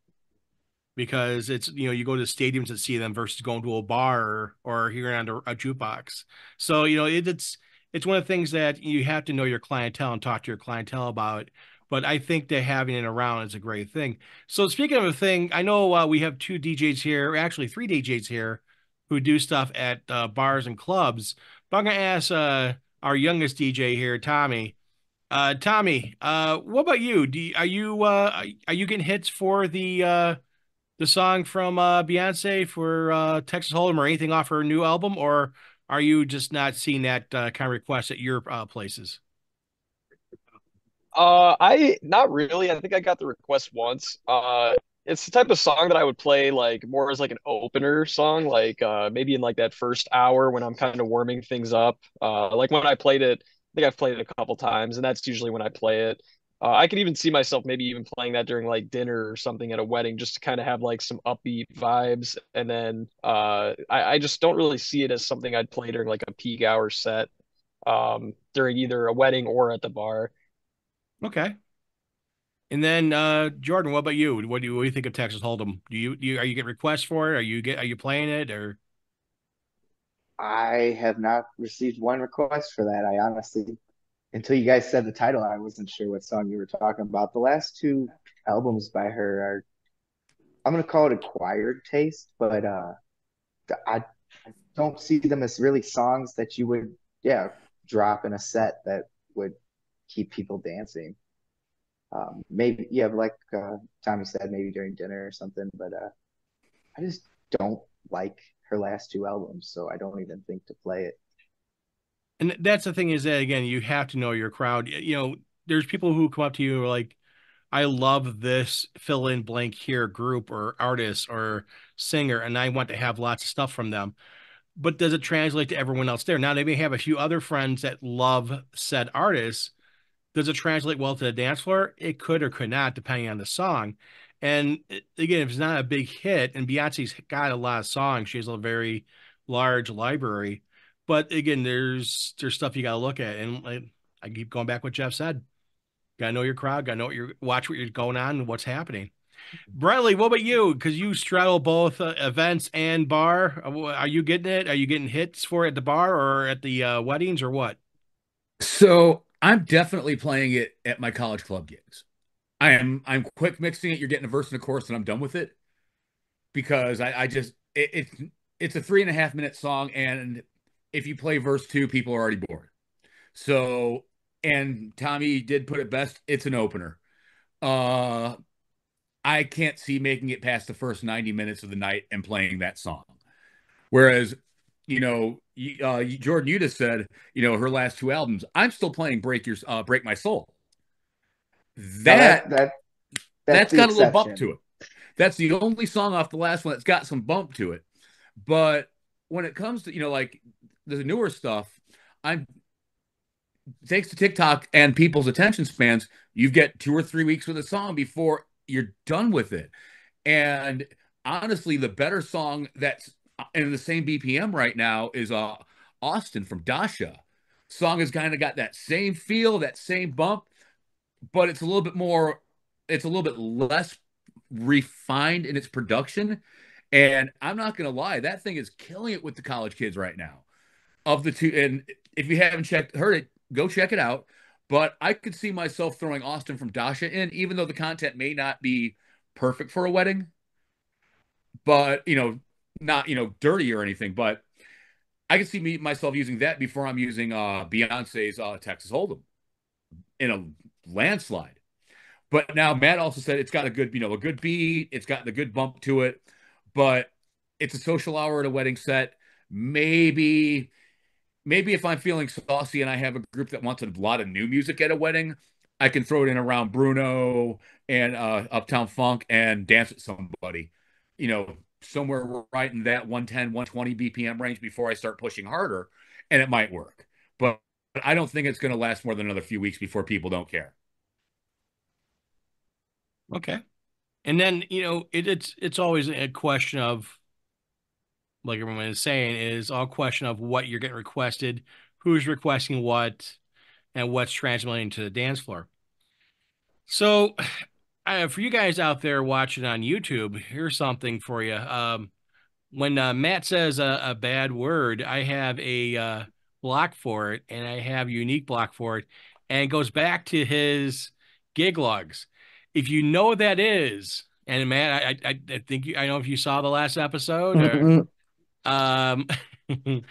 because it's you know you go to stadiums and see them versus going to a bar or, or hearing on a, a jukebox. So you know it, it's it's one of the things that you have to know your clientele and talk to your clientele about. But I think that having it around is a great thing. So speaking of a thing, I know uh, we have two DJs here, actually three DJs here, who do stuff at uh, bars and clubs. But I'm gonna ask uh, our youngest DJ here, Tommy. Uh, Tommy, uh, what about you? Do you, are you uh, are you getting hits for the the song from Beyonce for Texas Hold'em or anything off her new album, or are you just not seeing that uh, kind of request at your uh, places? Uh, I not really. I think I got the request once. Uh, it's the type of song that I would play like more as like an opener song, like uh maybe in like that first hour when I'm kind of warming things up. Uh, like when I played it, I think I've played it a couple times, and that's usually when I play it. Uh, I could even see myself maybe even playing that during like dinner or something at a wedding, just to kind of have like some upbeat vibes. And then uh, I, I just don't really see it as something I'd play during like a peak hour set, um, during either a wedding or at the bar. Okay. And then uh, Jordan, what about you? What do you, what do you think of Texas Hold'em? Do you, do you are you getting requests for it? Are you get are you playing it or? I have not received one request for that. I honestly, until you guys said the title, I wasn't sure what song you were talking about. The last two albums by her are, I'm gonna call it acquired taste, but uh, I, don't see them as really songs that you would, yeah, drop in a set that would keep people dancing. Um, maybe, yeah, like uh, Tommy said, maybe during dinner or something, but uh, I just don't like her last two albums, so I don't even think to play it. And that's the thing is that again, you have to know your crowd. You know, there's people who come up to you and are like, I love this fill in blank here group or artist or singer, and I want to have lots of stuff from them. But does it translate to everyone else there? Now they may have a few other friends that love said artists. Does it translate well to the dance floor? It could or could not, depending on the song. And uh, again, if it's not a big hit, and Beyonce's got a lot of songs, she has a very large library. But again, there's there's stuff you got to look at, and I, I keep going back what Jeff said. Got to know your crowd. Got to know what you're watch what you're going on and what's happening. Brettly, what about you? Because you straddle both uh, events and bar. Are you getting it? Are you getting hits for it at the bar or at the uh, weddings or what? So I'm definitely playing it at my college club gigs. I am I'm quick mixing it. You're getting a verse and a chorus, and I'm done with it because I, I just it, it's it's a three and a half minute song, and if you play verse two, people are already bored. So, and Tommy did put it best. It's an opener. Uh, I can't see making it past the first 90 minutes of the night and playing that song. Whereas, you know, uh, Jordan Yuta said, you know, her last two albums, I'm still playing "Break Your uh, Break My Soul." That, that, that that's, that's got a little bump to it. That's the only song off the last one that's got some bump to it. But when it comes to you know like the newer stuff, I'm thanks to TikTok and people's attention spans, you get two or three weeks with a song before you're done with it. And honestly, the better song that's in the same BPM right now is uh Austin from Dasha. Song has kind of got that same feel, that same bump, but it's a little bit more, it's a little bit less refined in its production. And I'm not gonna lie, that thing is killing it with the college kids right now. Of the two, and if you haven't checked heard it, go check it out. But I could see myself throwing Austin from Dasha in, even though the content may not be perfect for a wedding. But you know, not you know dirty or anything. But I could see me myself using that before I'm using uh Beyonce's uh, Texas Hold'em in a landslide. But now Matt also said it's got a good, you know, a good beat. It's got the good bump to it, but it's a social hour at a wedding set. Maybe maybe if I'm feeling saucy and I have a group that wants a lot of new music at a wedding, I can throw it in around Bruno and uh, Uptown Funk and dance with somebody, you know, somewhere right in that 110, 120 BPM range before I start pushing harder, and it might work. But I don't think it's going to last more than another few weeks before people don't care. Okay. And then, you know, it, it's it's always a question of like everyone is saying, is all question of what you're getting requested, who's requesting what, and what's translating to the dance floor. So, uh, for you guys out there watching on YouTube, here's something for you. Um, when uh, Matt says a, a, bad word, I have a uh, block for it, and I have unique block for it, and it goes back to his gig logs. If you know what that is, and Matt, I, I, I think you, I know if you saw the last episode. Or, um, it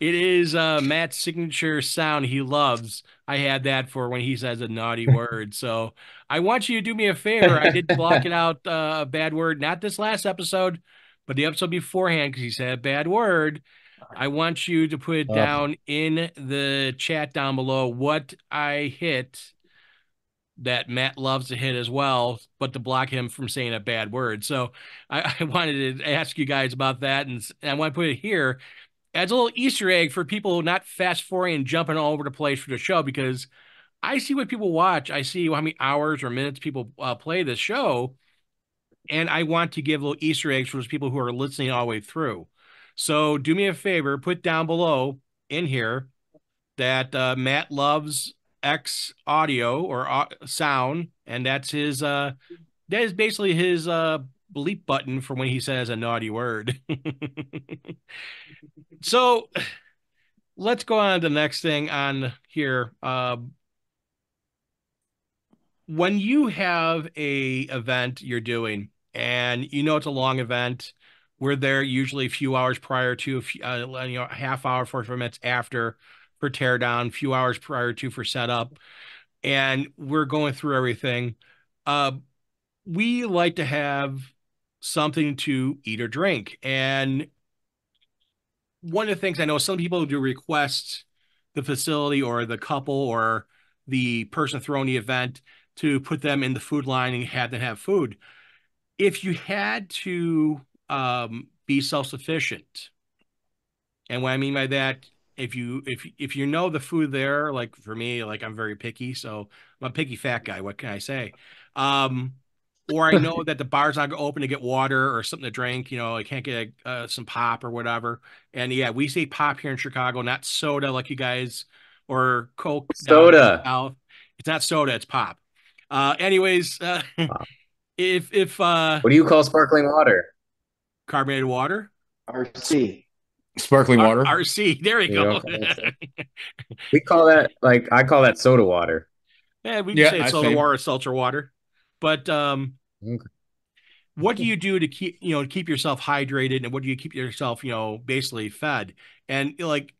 is uh, Matt's signature sound he loves. I had that for when he says a naughty word. So I want you to do me a favor. I did block it out uh, a bad word, not this last episode, but the episode beforehand because he said a bad word. I want you to put it down in the chat down below what I hit that Matt loves to hit as well, but to block him from saying a bad word. So I, I wanted to ask you guys about that, and, and I want to put it here as a little Easter egg for people not fast forwarding and jumping all over the place for the show because I see what people watch. I see how many hours or minutes people uh, play this show, and I want to give little Easter eggs for those people who are listening all the way through. So do me a favor, put down below in here that uh, Matt loves X audio or uh, sound, and that's his. Uh, that is basically his uh bleep button for when he says a naughty word. so let's go on to the next thing on here. Uh, when you have a event you're doing and you know it's a long event, we're there usually a few hours prior to, uh, you know, a half hour, 45 minutes after for teardown, a few hours prior to for setup, and we're going through everything. Uh, we like to have something to eat or drink, and one of the things I know some people do request the facility or the couple or the person throwing the event to put them in the food line and have them have food. If you had to um, be self-sufficient, and what I mean by that, if you if if you know the food there, like for me, like I'm very picky, so I'm a picky fat guy. What can I say? Um, or I know that the bar's not open to get water or something to drink. You know, I can't get uh, some pop or whatever. And yeah, we say pop here in Chicago, not soda like you guys or Coke. Soda. It's not soda. It's pop. Uh, anyways, uh, wow. if if uh, what do you call sparkling water? Carbonated water. RC. Sparkling water. R- RC. There you go. we call that like I call that soda water. Yeah, we yeah, say soda water, seltzer water. But um okay. what do you do to keep you know keep yourself hydrated and what do you keep yourself you know basically fed and like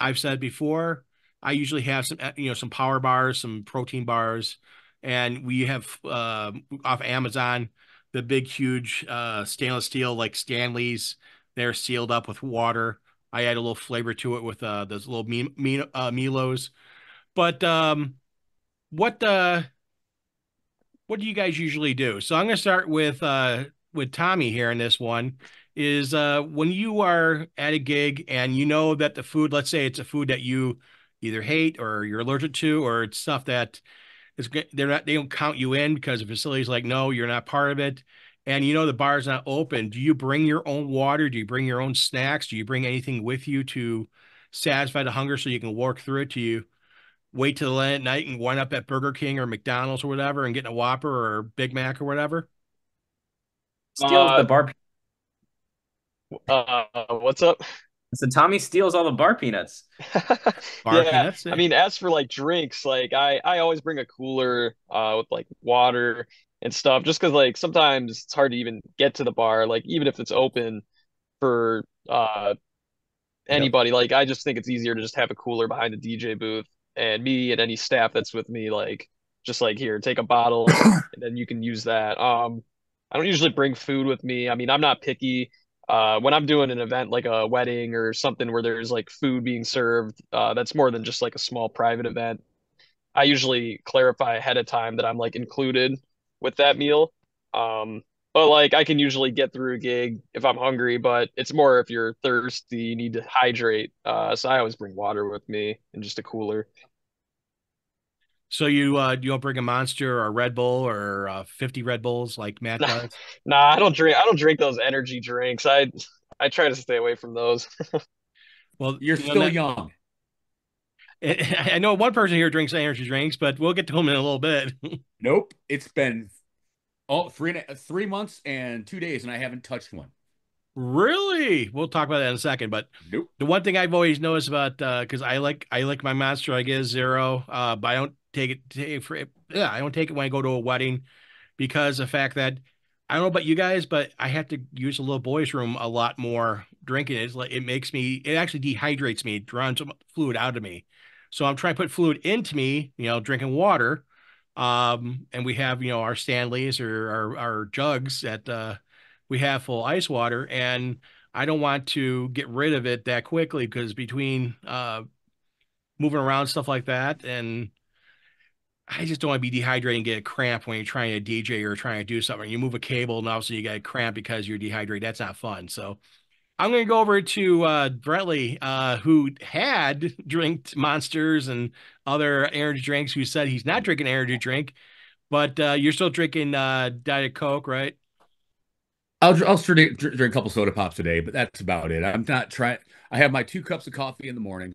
i've said before i usually have some you know some power bars some protein bars and we have uh, off amazon the big huge uh, stainless steel like stanleys they're sealed up with water i add a little flavor to it with uh those little me, me, uh, milos but um what uh what do you guys usually do? So I'm going to start with uh with Tommy here in this one is uh when you are at a gig and you know that the food, let's say it's a food that you either hate or you're allergic to or it's stuff that is they're not they don't count you in because the facility's like no, you're not part of it. And you know the bar's not open. Do you bring your own water? Do you bring your own snacks? Do you bring anything with you to satisfy the hunger so you can work through it? Do you wait till the late night and wind up at Burger King or McDonald's or whatever and getting a Whopper or Big Mac or whatever? Steals Uh, the bar. Uh, what's up? So Tommy steals all the bar peanuts. Bar Yeah, peanuts? I mean, as for like drinks, like I I always bring a cooler uh with like water and stuff, just because like sometimes it's hard to even get to the bar, like even if it's open for uh anybody, like I just think it's easier to just have a cooler behind the DJ booth and me and any staff that's with me, like just like here, take a bottle and then you can use that. Um, I don't usually bring food with me. I mean, I'm not picky. Uh, when I'm doing an event like a wedding or something where there's like food being served, uh, that's more than just like a small private event. I usually clarify ahead of time that I'm like included with that meal. Um, but like I can usually get through a gig if I'm hungry, but it's more if you're thirsty, you need to hydrate. Uh, so I always bring water with me and just a cooler. So you uh you don't bring a monster or a Red Bull or uh, 50 Red Bulls like Matt Nah. does? Nah, I don't drink. I don't drink those energy drinks. I I try to stay away from those. Well, You're you know, still that- young. I know one person here drinks energy drinks, but we'll get to him in a little bit. Nope. It's been oh three and a- three months and two days, and I haven't touched one. really? We'll talk about that in a second. But Nope. the one thing I've always noticed about uh because I like I like my monster, I get a zero. Uh, but I don't take it take for yeah, I don't take it when I go to a wedding because the fact that I don't know about you guys, but I have to use the little boys' room a lot more drinking. It's like it makes me it actually dehydrates me, draws some fluid out of me. So I'm trying to put fluid into me, you know, drinking water. Um, and we have, you know, our Stanleys or our, our jugs that uh we have full ice water, and I don't want to get rid of it that quickly because between uh moving around stuff like that and I just don't want to be dehydrated and get a cramp when you're trying to DJ or trying to do something. You move a cable and also you get a cramp because you're dehydrated. That's not fun. So I'm going to go over to uh, Brettly, uh, who had drank monsters and other energy drinks, who said he's not drinking energy drink, but uh, you're still drinking uh, Diet Coke, right? I'll I'll drink, a couple soda pops a day, but that's about it. I'm not trying. I have my two cups of coffee in the morning.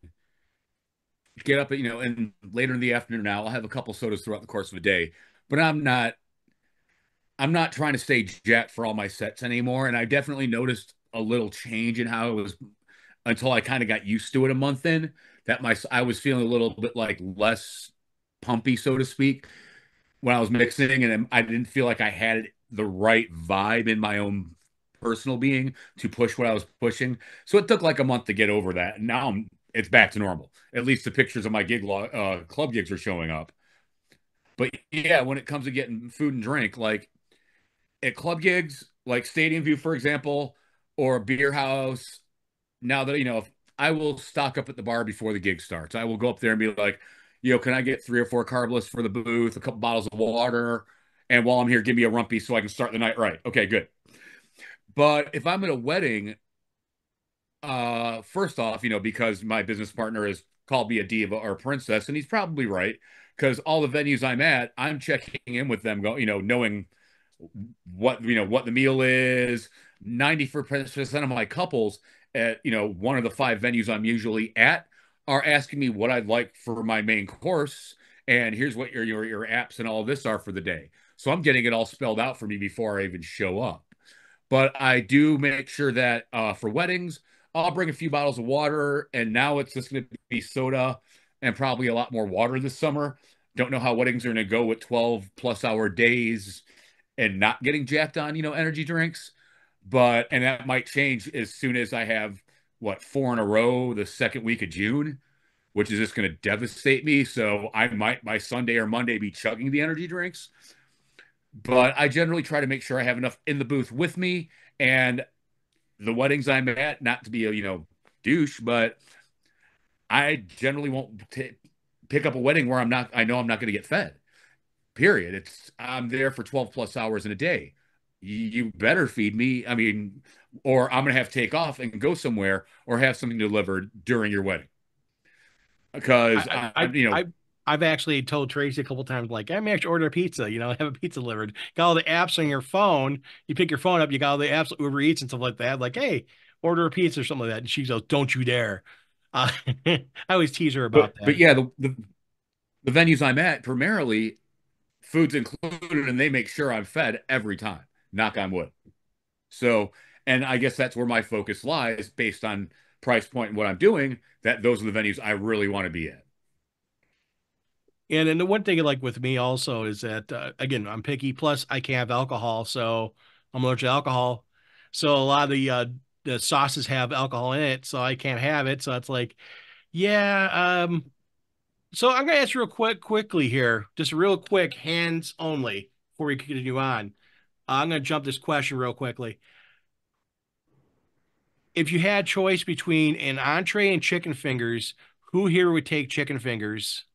Get up, you know, and later in the afternoon. Now I'll have a couple sodas throughout the course of a day, but I'm not. I'm not trying to stay jacked for all my sets anymore, and I definitely noticed a little change in how it was until I kind of got used to it a month in. That my I was feeling a little bit like less pumpy, so to speak, when I was mixing, and I didn't feel like I had the right vibe in my own personal being to push what I was pushing. So it took like a month to get over that. Now I'm, it's back to normal. At least the pictures of my gig log, uh, club gigs are showing up. But yeah, when it comes to getting food and drink, like at club gigs, like Stadium View, for example, or a beer house, now that, you know, if I will stock up at the bar before the gig starts. I will go up there and be like, you know, can I get three or four carbless for the booth, a couple bottles of water, and while I'm here, give me a rumpy so I can start the night right. Okay, good. But if I'm at a wedding, uh, first off, you know, because my business partner has called me a diva or a princess, and he's probably right. Because all the venues I'm at, I'm checking in with them, go, you know, knowing what you know what the meal is. Ninety percent of my couples at you know one of the five venues I'm usually at are asking me what I'd like for my main course, and here's what your your your apps and all this are for the day. So I'm getting it all spelled out for me before I even show up. But I do make sure that uh, for weddings, I'll bring a few bottles of water, and now it's just going to be soda and probably a lot more water this summer. Don't know how weddings are going to go with 12 plus hour days and not getting jacked on, you know, energy drinks. But and that might change as soon as I have what four in a row the second week of June, which is just going to devastate me. So I might by Sunday or Monday be chugging the energy drinks. But I generally try to make sure I have enough in the booth with me and the weddings I'm at, not to be a you know douche, but I generally won't t- pick up a wedding where I'm not. I know I'm not going to get fed. Period. It's I'm there for 12 plus hours in a day. You, better feed me. I mean, or I'm going to have to take off and go somewhere or have something delivered during your wedding. Because I, I, you know. I, I've actually told Tracy a couple times, like, I'm actually order a pizza, you know, have a pizza delivered. Got all the apps on your phone. You pick your phone up, you got all the apps, Uber Eats and stuff like that. Like, hey, order a pizza or something like that. And she goes, Don't you dare. Uh, I always tease her about but, that. But yeah, the, the the venues I'm at, primarily food's included, and they make sure I'm fed every time. Knock on wood. So, and I guess that's where my focus lies based on price point and what I'm doing. That those are the venues I really want to be at. And then the one thing like with me also is that uh, again I'm picky. Plus I can't have alcohol, so I'm allergic to alcohol. So a lot of the uh, the sauces have alcohol in it, so I can't have it. So it's like, yeah. Um, so I'm gonna ask real quick, quickly here, just real quick, hands only, before we continue on. Uh, I'm gonna jump this question real quickly. If you had choice between an entree and chicken fingers, who here would take chicken fingers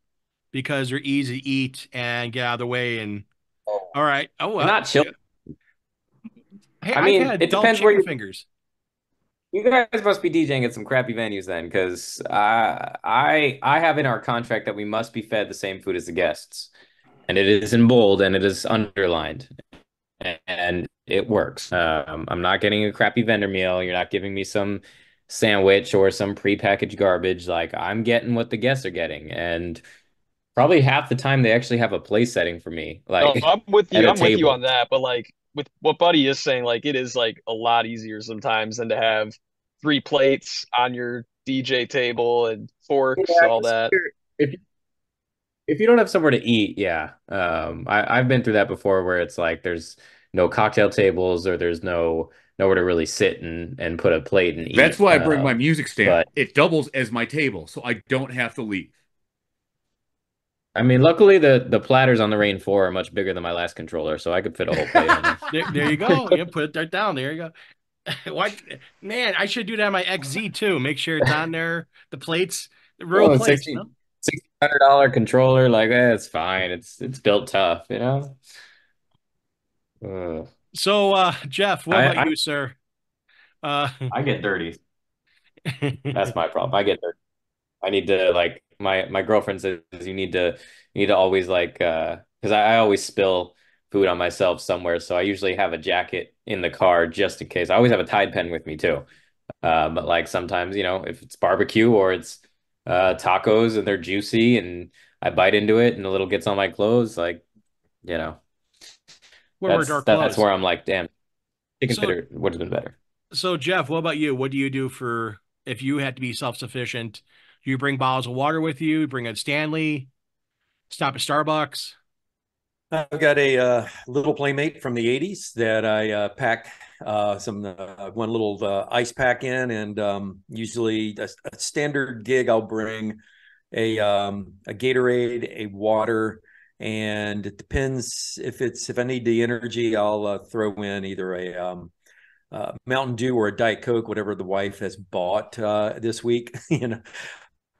because they're easy to eat and get out of the way? And oh. all right, oh well, not chill. Hey, I mean, it depends where your fingers. You guys must be DJing at some crappy venues then, because I I I have in our contract that we must be fed the same food as the guests, and it is in bold and it is underlined, and it works. Um, I'm not getting a crappy vendor meal. You're not giving me some sandwich or some prepackaged garbage. Like I'm getting what the guests are getting, and probably half the time they actually have a place setting for me. Like no, I'm with you. I'm table. with you on that, but like with what Buddy is saying, like it is like a lot easier sometimes than to have three plates on your DJ table and forks, yeah, all that. If if you don't have somewhere to eat, yeah, um, I, I've been through that before, where it's like there's no cocktail tables or there's no nowhere to really sit and and put a plate and eat. That's why I bring my um, music stand. But, it doubles as my table, so I don't have to leave. I mean, luckily the the platters on the Rane Four are much bigger than my last controller, so I could fit a whole plate. there, there, you go. Yeah, put it right down. There you go. what man? I should do that on my XZ too. Make sure it's on there. The plates, the real oh, plates. Sixty hundred dollar controller, like eh, it's fine. It's it's built tough, you know. Uh, so, uh, Jeff, what I, about I, you, sir? Uh, I get dirty. That's my problem. I get dirty. I need to like my my girlfriend says you need to you need to always like uh because I, I always spill food on myself somewhere, so I usually have a jacket in the car just in case. I always have a Tide pen with me too. Uh, but like sometimes, you know, if it's barbecue or it's uh, tacos and they're juicy and I bite into it and a little gets on my clothes, like, you know, that's, that, that's where I'm like, damn, chicken so, would have been better. So, Jeff, what about you? What do you do for if you had to be self sufficient? You bring bottles of water with you, bring a Stanley, stop at Starbucks. I've got a uh, little playmate from the 80s that I uh, pack uh, some uh, one little uh, ice pack in, and um, usually a, a, standard gig I'll bring a um, a Gatorade, a water, and it depends if it's if I need the energy, I'll uh, throw in either a um, Mountain Dew or a Diet Coke, whatever the wife has bought this week. you know,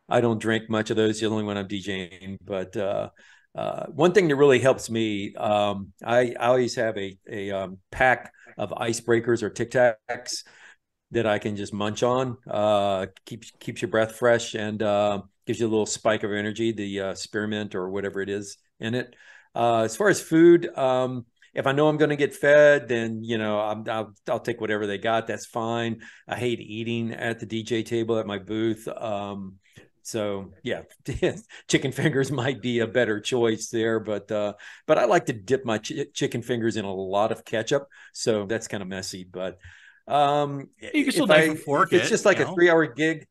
I don't drink much of those. The only one I'm DJing, but uh, one thing that really helps me, um, I, I, always have a, a um, pack of icebreakers or Tic Tacs that I can just munch on. Uh, keeps keeps your breath fresh and uh, gives you a little spike of energy. The uh, spearmint or whatever it is in it. Uh, as far as food, um, if I know I'm going to get fed, then you know i will I'll take whatever they got. That's fine. I hate eating at the DJ table at my booth. Um, so yeah, chicken fingers might be a better choice there, but uh, but I like to dip my ch- chicken fingers in a lot of ketchup, so that's kind of messy. But um, you can still I, fork It's just like a know? three-hour gig.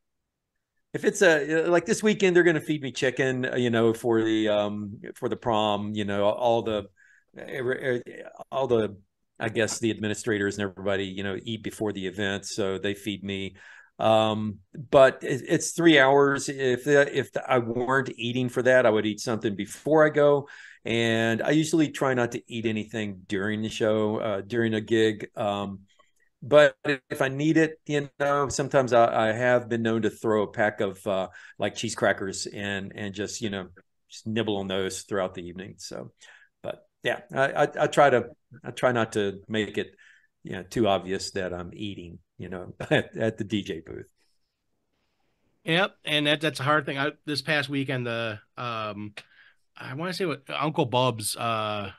If it's a like this weekend, they're going to feed me chicken, uh, you know, for the um for the prom, you know, all the all the I guess the administrators and everybody, you know, eat before the event, so they feed me. Um, but it's three hours. If the, if the, I weren't eating for that, I would eat something before I go. And I usually try not to eat anything during the show, uh, during a gig. Um, but if I need it, you know, sometimes I, I, have been known to throw a pack of uh, like cheese crackers and and just you know just nibble on those throughout the evening. So, but yeah, I, I, I try to I try not to make it you know too obvious that I'm eating, you know, at, at the DJ booth. Yep, and that that's a hard thing. I, this past weekend, the um, I want to say what Uncle Bub's uh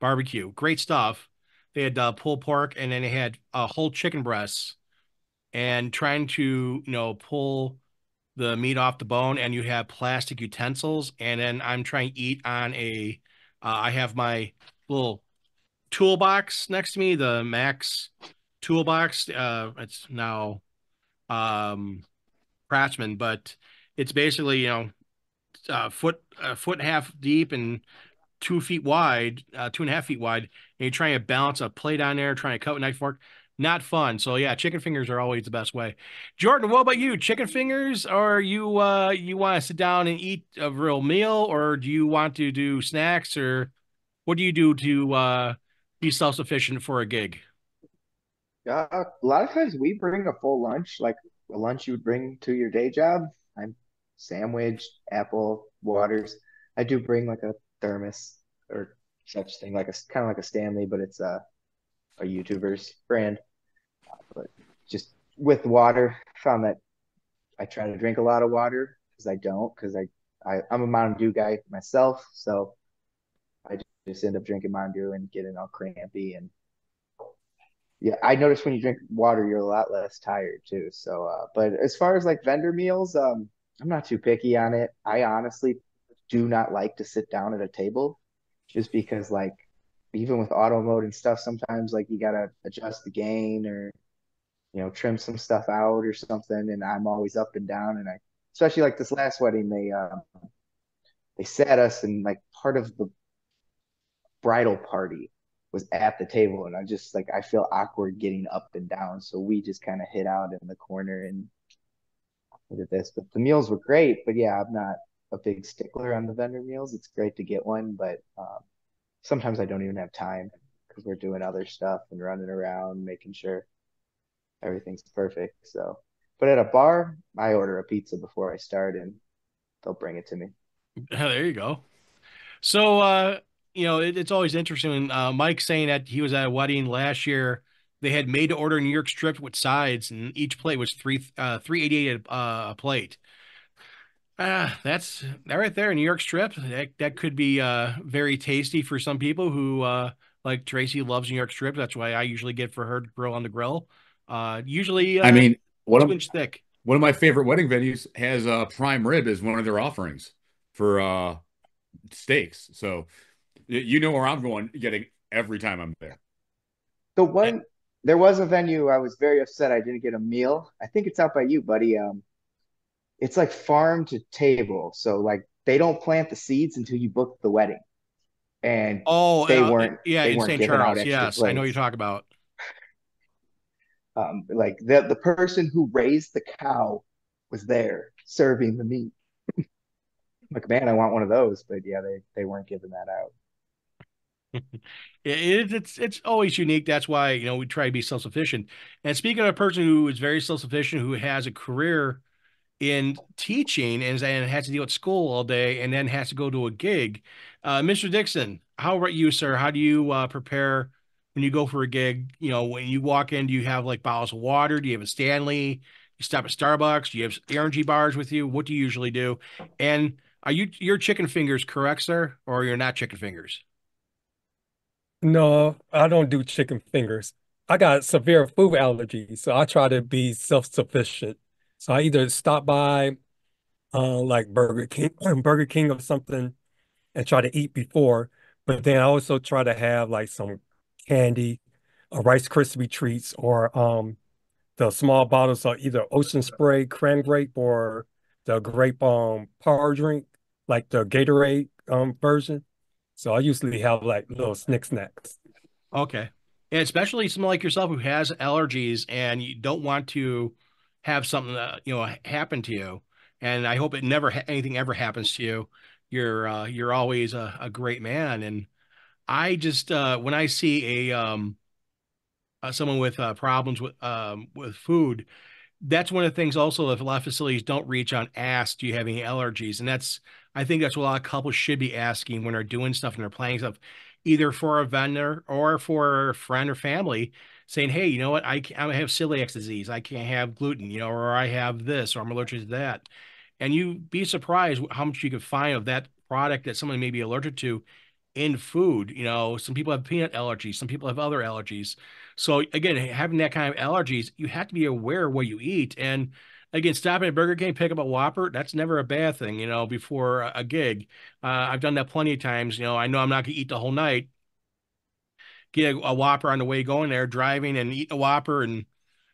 barbecue, great stuff they had uh, pulled pork, and then they had a whole chicken breasts, and trying to you know pull the meat off the bone, and you have plastic utensils, and then I'm trying to eat on a. Uh, I have my little toolbox next to me, the Max toolbox. Uh, it's now um, Craftsman, but it's basically you know a foot a foot and a half deep and two feet wide, uh, two and a half feet wide, and you're trying to balance a plate on there, trying to cut with knife fork. Not fun. So yeah, chicken fingers are always the best way. Jordan, what about you? Chicken fingers, or you uh you want to sit down and eat a real meal, or do you want to do snacks, or what do you do to uh be self sufficient for a gig? Uh, a lot of times we bring a full lunch, like a lunch you would bring to your day job. I'm sandwich, apple, waters. I do bring like a thermos or such thing, like a kind of like a Stanley, but it's a a YouTuber's brand. But just with water, found that I try to drink a lot of water because I don't because I, I I'm a Mountain Dew guy myself, so just end up drinking Mountain Dew and getting all crampy and yeah, I noticed when you drink water, you're a lot less tired too. So, uh, but as far as like vendor meals, um, I'm not too picky on it. I honestly do not like to sit down at a table just because like even with auto mode and stuff sometimes like you gotta adjust the gain or you know trim some stuff out or something and i'm always up and down and i especially like this last wedding they um they sat us and like part of the bridal party was at the table and i just like i feel awkward getting up and down so we just kind of hid out in the corner and did this but the meals were great but yeah i'm not a big stickler on the vendor meals. It's great to get one, but um, sometimes I don't even have time because we're doing other stuff and running around, making sure everything's perfect. So, but at a bar, I order a pizza before I start, and they'll bring it to me. there you go. So, uh, you know, it, it's always interesting. Uh, Mike saying that he was at a wedding last year. They had made to order New York strip with sides, and each plate was three uh, three eighty eight uh, a plate. Ah, that's that right there, New York strip. That that could be uh very tasty for some people who uh like Tracy loves New York strip. That's why I usually get for her to grill on the grill. Uh usually uh, I mean one of inch thick. One of my favorite wedding venues has uh prime rib as one of their offerings for uh steaks. So you know where I'm going getting every time I'm there. The one there was a venue I was very upset I didn't get a meal. I think it's out by you, buddy. Um it's like farm to table. So like they don't plant the seeds until you book the wedding. And oh, they uh, weren't. Yeah, they in weren't St. Charles. Yes, plates. I know you talk about. Um, like the the person who raised the cow was there serving the meat. like, man, I want one of those, but yeah, they they weren't giving that out. it, it's it's always unique. That's why you know we try to be self sufficient. And speaking of a person who is very self sufficient, who has a career in teaching and, and has to deal with school all day and then has to go to a gig. Uh, Mr. Dixon, how about you, sir? How do you uh, prepare when you go for a gig? You know, when you walk in, do you have like bottles of water? Do you have a Stanley? You stop at Starbucks? Do you have energy bars with you? What do you usually do? And are you your chicken fingers correct, sir, or you're not chicken fingers? No, I don't do chicken fingers. I got severe food allergies, so I try to be self-sufficient. So I either stop by uh, like Burger King, Burger King or something and try to eat before, but then I also try to have like some candy, or Rice Krispie treats, or um, the small bottles of either Ocean Spray cran grape or the grape um power drink, like the Gatorade um version. So I usually have like little snick snacks. Okay. And especially someone like yourself who has allergies and you don't want to have something that, you know, happen to you. And I hope it never, ha- anything ever happens to you. You're, uh, you're always a, a great man. And I just, uh, when I see a, um, uh, someone with uh, problems with, um, with food, that's one of the things also if a lot of facilities don't reach on ask do you have any allergies? And that's i think that's what a lot of couples should be asking when they're doing stuff and they're planning stuff either for a vendor or for a friend or family saying hey you know what? I, I have celiac disease. I can't have gluten you know or i have this or i'm allergic to that. And you'd be surprised how much you can find of that product that someone may be allergic to in food. You know, some people have peanut allergies, some people have other allergies. So again, having that kind of allergies, you have to be aware of what you eat. And again, stopping at Burger King, pick up a Whopper, that's never a bad thing, you know, before a, gig. Uh, I've done that plenty of times. You know, I know I'm not to eat the whole night. Get a, a Whopper on the way going there, driving and eat a Whopper. And,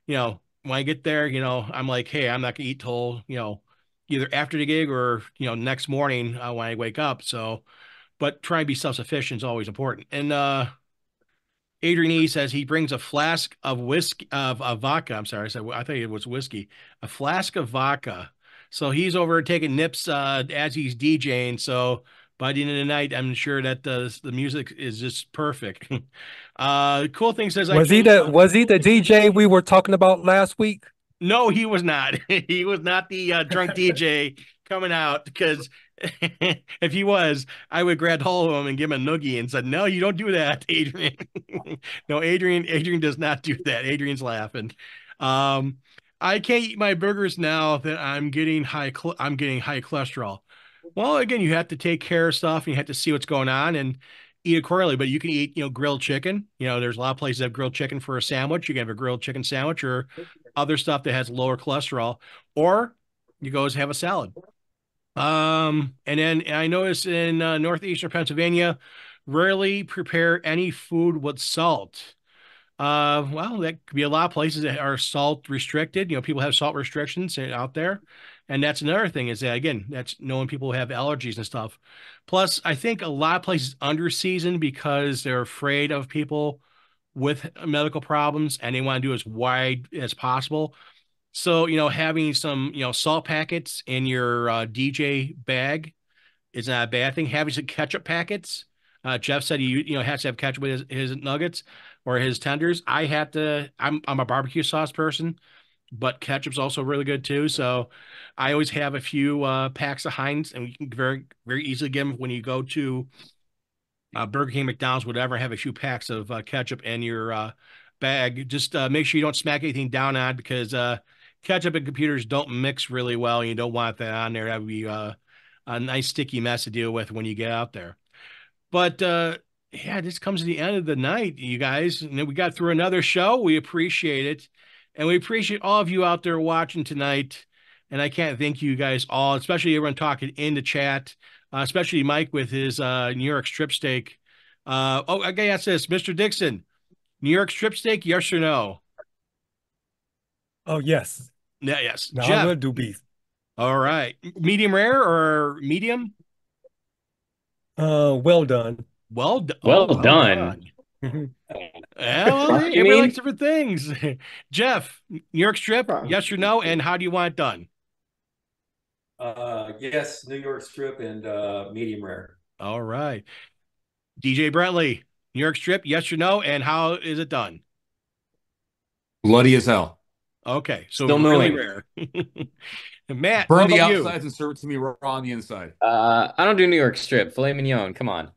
you know, when I get there, you know, I'm like, hey, I'm not to eat till, you know, either after the gig or, you know, next morning uh, when I wake up. So, but trying to be self-sufficient is always important. And uh Adrian E says he brings a flask of whiskey of, of vodka. I'm sorry, I said I thought it was whiskey. A flask of vodka. So he's over taking nips uh, as he's DJing. So by the end of the night, I'm sure that the the music is just perfect. uh, cool thing says was he the was he the DJ we were talking about last week? No, he was not. he was not the uh, drunk DJ coming out because if he was, I would grab hold of him and give him a noogie and said, "No, you don't do that, Adrian." no, Adrian. Adrian does not do that. Adrian's laughing. Um, I can't eat my burgers now that I'm getting high. I'm getting high cholesterol. Well, again, you have to take care of stuff and you have to see what's going on and eat accordingly. But you can eat, you know, grilled chicken. You know, there's a lot of places that have grilled chicken for a sandwich. You can have a grilled chicken sandwich or other stuff that has lower cholesterol, or you go have a salad. Um, and then I notice in uh, northeastern Pennsylvania, rarely prepare any food with salt. Uh, well, that could be a lot of places that are salt restricted. You know, people have salt restrictions out there. And that's another thing is that again, that's knowing people have allergies and stuff. Plus, I think a lot of places under season because they're afraid of people with medical problems and they want to do as wide as possible. So, you know, having some, you know, salt packets in your uh, DJ bag is not a bad thing. Having some ketchup packets. Uh, Jeff said he, you know, has to have ketchup with his, his nuggets or his tenders. I have to, I'm, I'm a barbecue sauce person, but ketchup's also really good too. So I always have a few uh, packs of Heinz and you can very, very easily get them when you go to uh, Burger King, McDonald's, whatever, have a few packs of uh, ketchup in your uh, bag. Just uh, make sure you don't smack anything down on because ketchup and computers don't mix really well. You don't want that on there. That would be uh, a nice sticky mess to deal with when you get out there. But uh, yeah, this comes to the end of the night, you guys. Know, we got through another show. We appreciate it. And we appreciate all of you out there watching tonight. And I can't thank you guys all, especially everyone talking in the chat, uh, especially Mike with his uh, New York strip steak. Uh, oh, I guess this, Mr. Dixon, New York strip steak, yes or no? Oh, yes. Yeah, yes. No, Jeff. I'm gonna do beef. All right. Medium rare or medium? Uh well done. Well, do- well, oh, well done. done. well, everybody mean? likes different things. Jeff, New York strip, yes or no? And how do you want it done? Uh yes, New York strip and uh medium rare. All right. DJ Brettly, New York strip, yes or no? And how is it done? Bloody as hell. Okay, so Still really rare. Matt, burn the outsides you? and serve it to me raw on the inside. Uh, I don't do New York strip, filet mignon. Come on,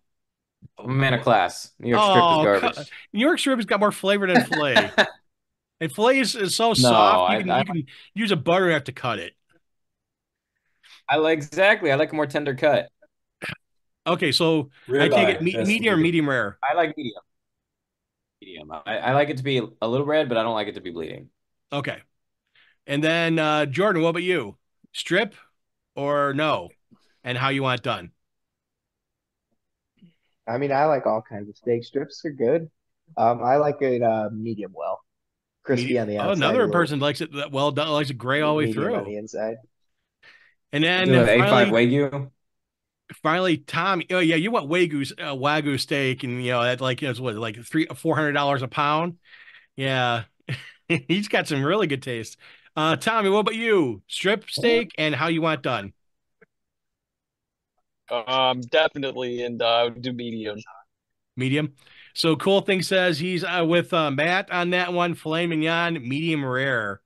I'm a man of class. New York oh, strip is garbage. New York strip has got more flavor than filet, and filet is, is so no, soft. You can, I, you can use a butter knife to cut it. I like exactly. I like a more tender cut. Okay, so I take it me, medium or medium rare. I like medium. Medium. I, I like it to be a little red, but I don't like it to be bleeding. Okay. And then uh, Jordan, what about you? Strip or no? And how you want it done? I mean, I like all kinds of steak. Strips are good. Um, I like it uh, medium well, crispy medium. on the outside. Oh, another person likes it well done, likes it gray all the way through on the inside. And then A5 Wagyu. finally, Tom. Oh yeah, you want wagyu uh, wagyu steak, and you know that like you know, what like three four hundred dollars a pound. Yeah, he's got some really good taste. Uh, Tommy, what about you? Strip steak and how you want done? Um, definitely, and uh, do medium. Medium. So cool thing says he's uh, with uh, Matt on that one. Filet mignon, medium rare.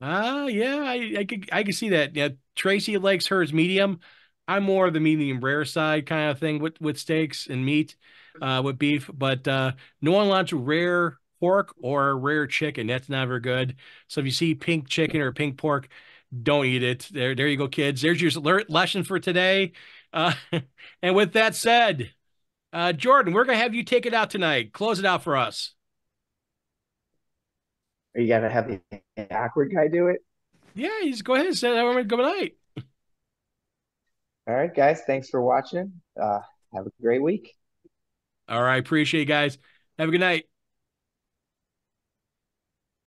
Ah, uh, yeah, I, I could I could see that. Yeah, Tracy likes hers medium. I'm more of the medium rare side kind of thing with with steaks and meat, uh, with beef. But uh, no one wants rare pork or rare chicken. That's never good. So if you see pink chicken or pink pork, don't eat it. There, there you go, kids. There's your lesson for today. Uh, and with that said, uh, Jordan, we're gonna have you take it out tonight. Close it out for us. Are you gonna have the awkward guy do it? Yeah, just go ahead and say that. Good night. All right, guys. Thanks for watching. Uh, have a great week. All right. Appreciate you guys. Have a good night.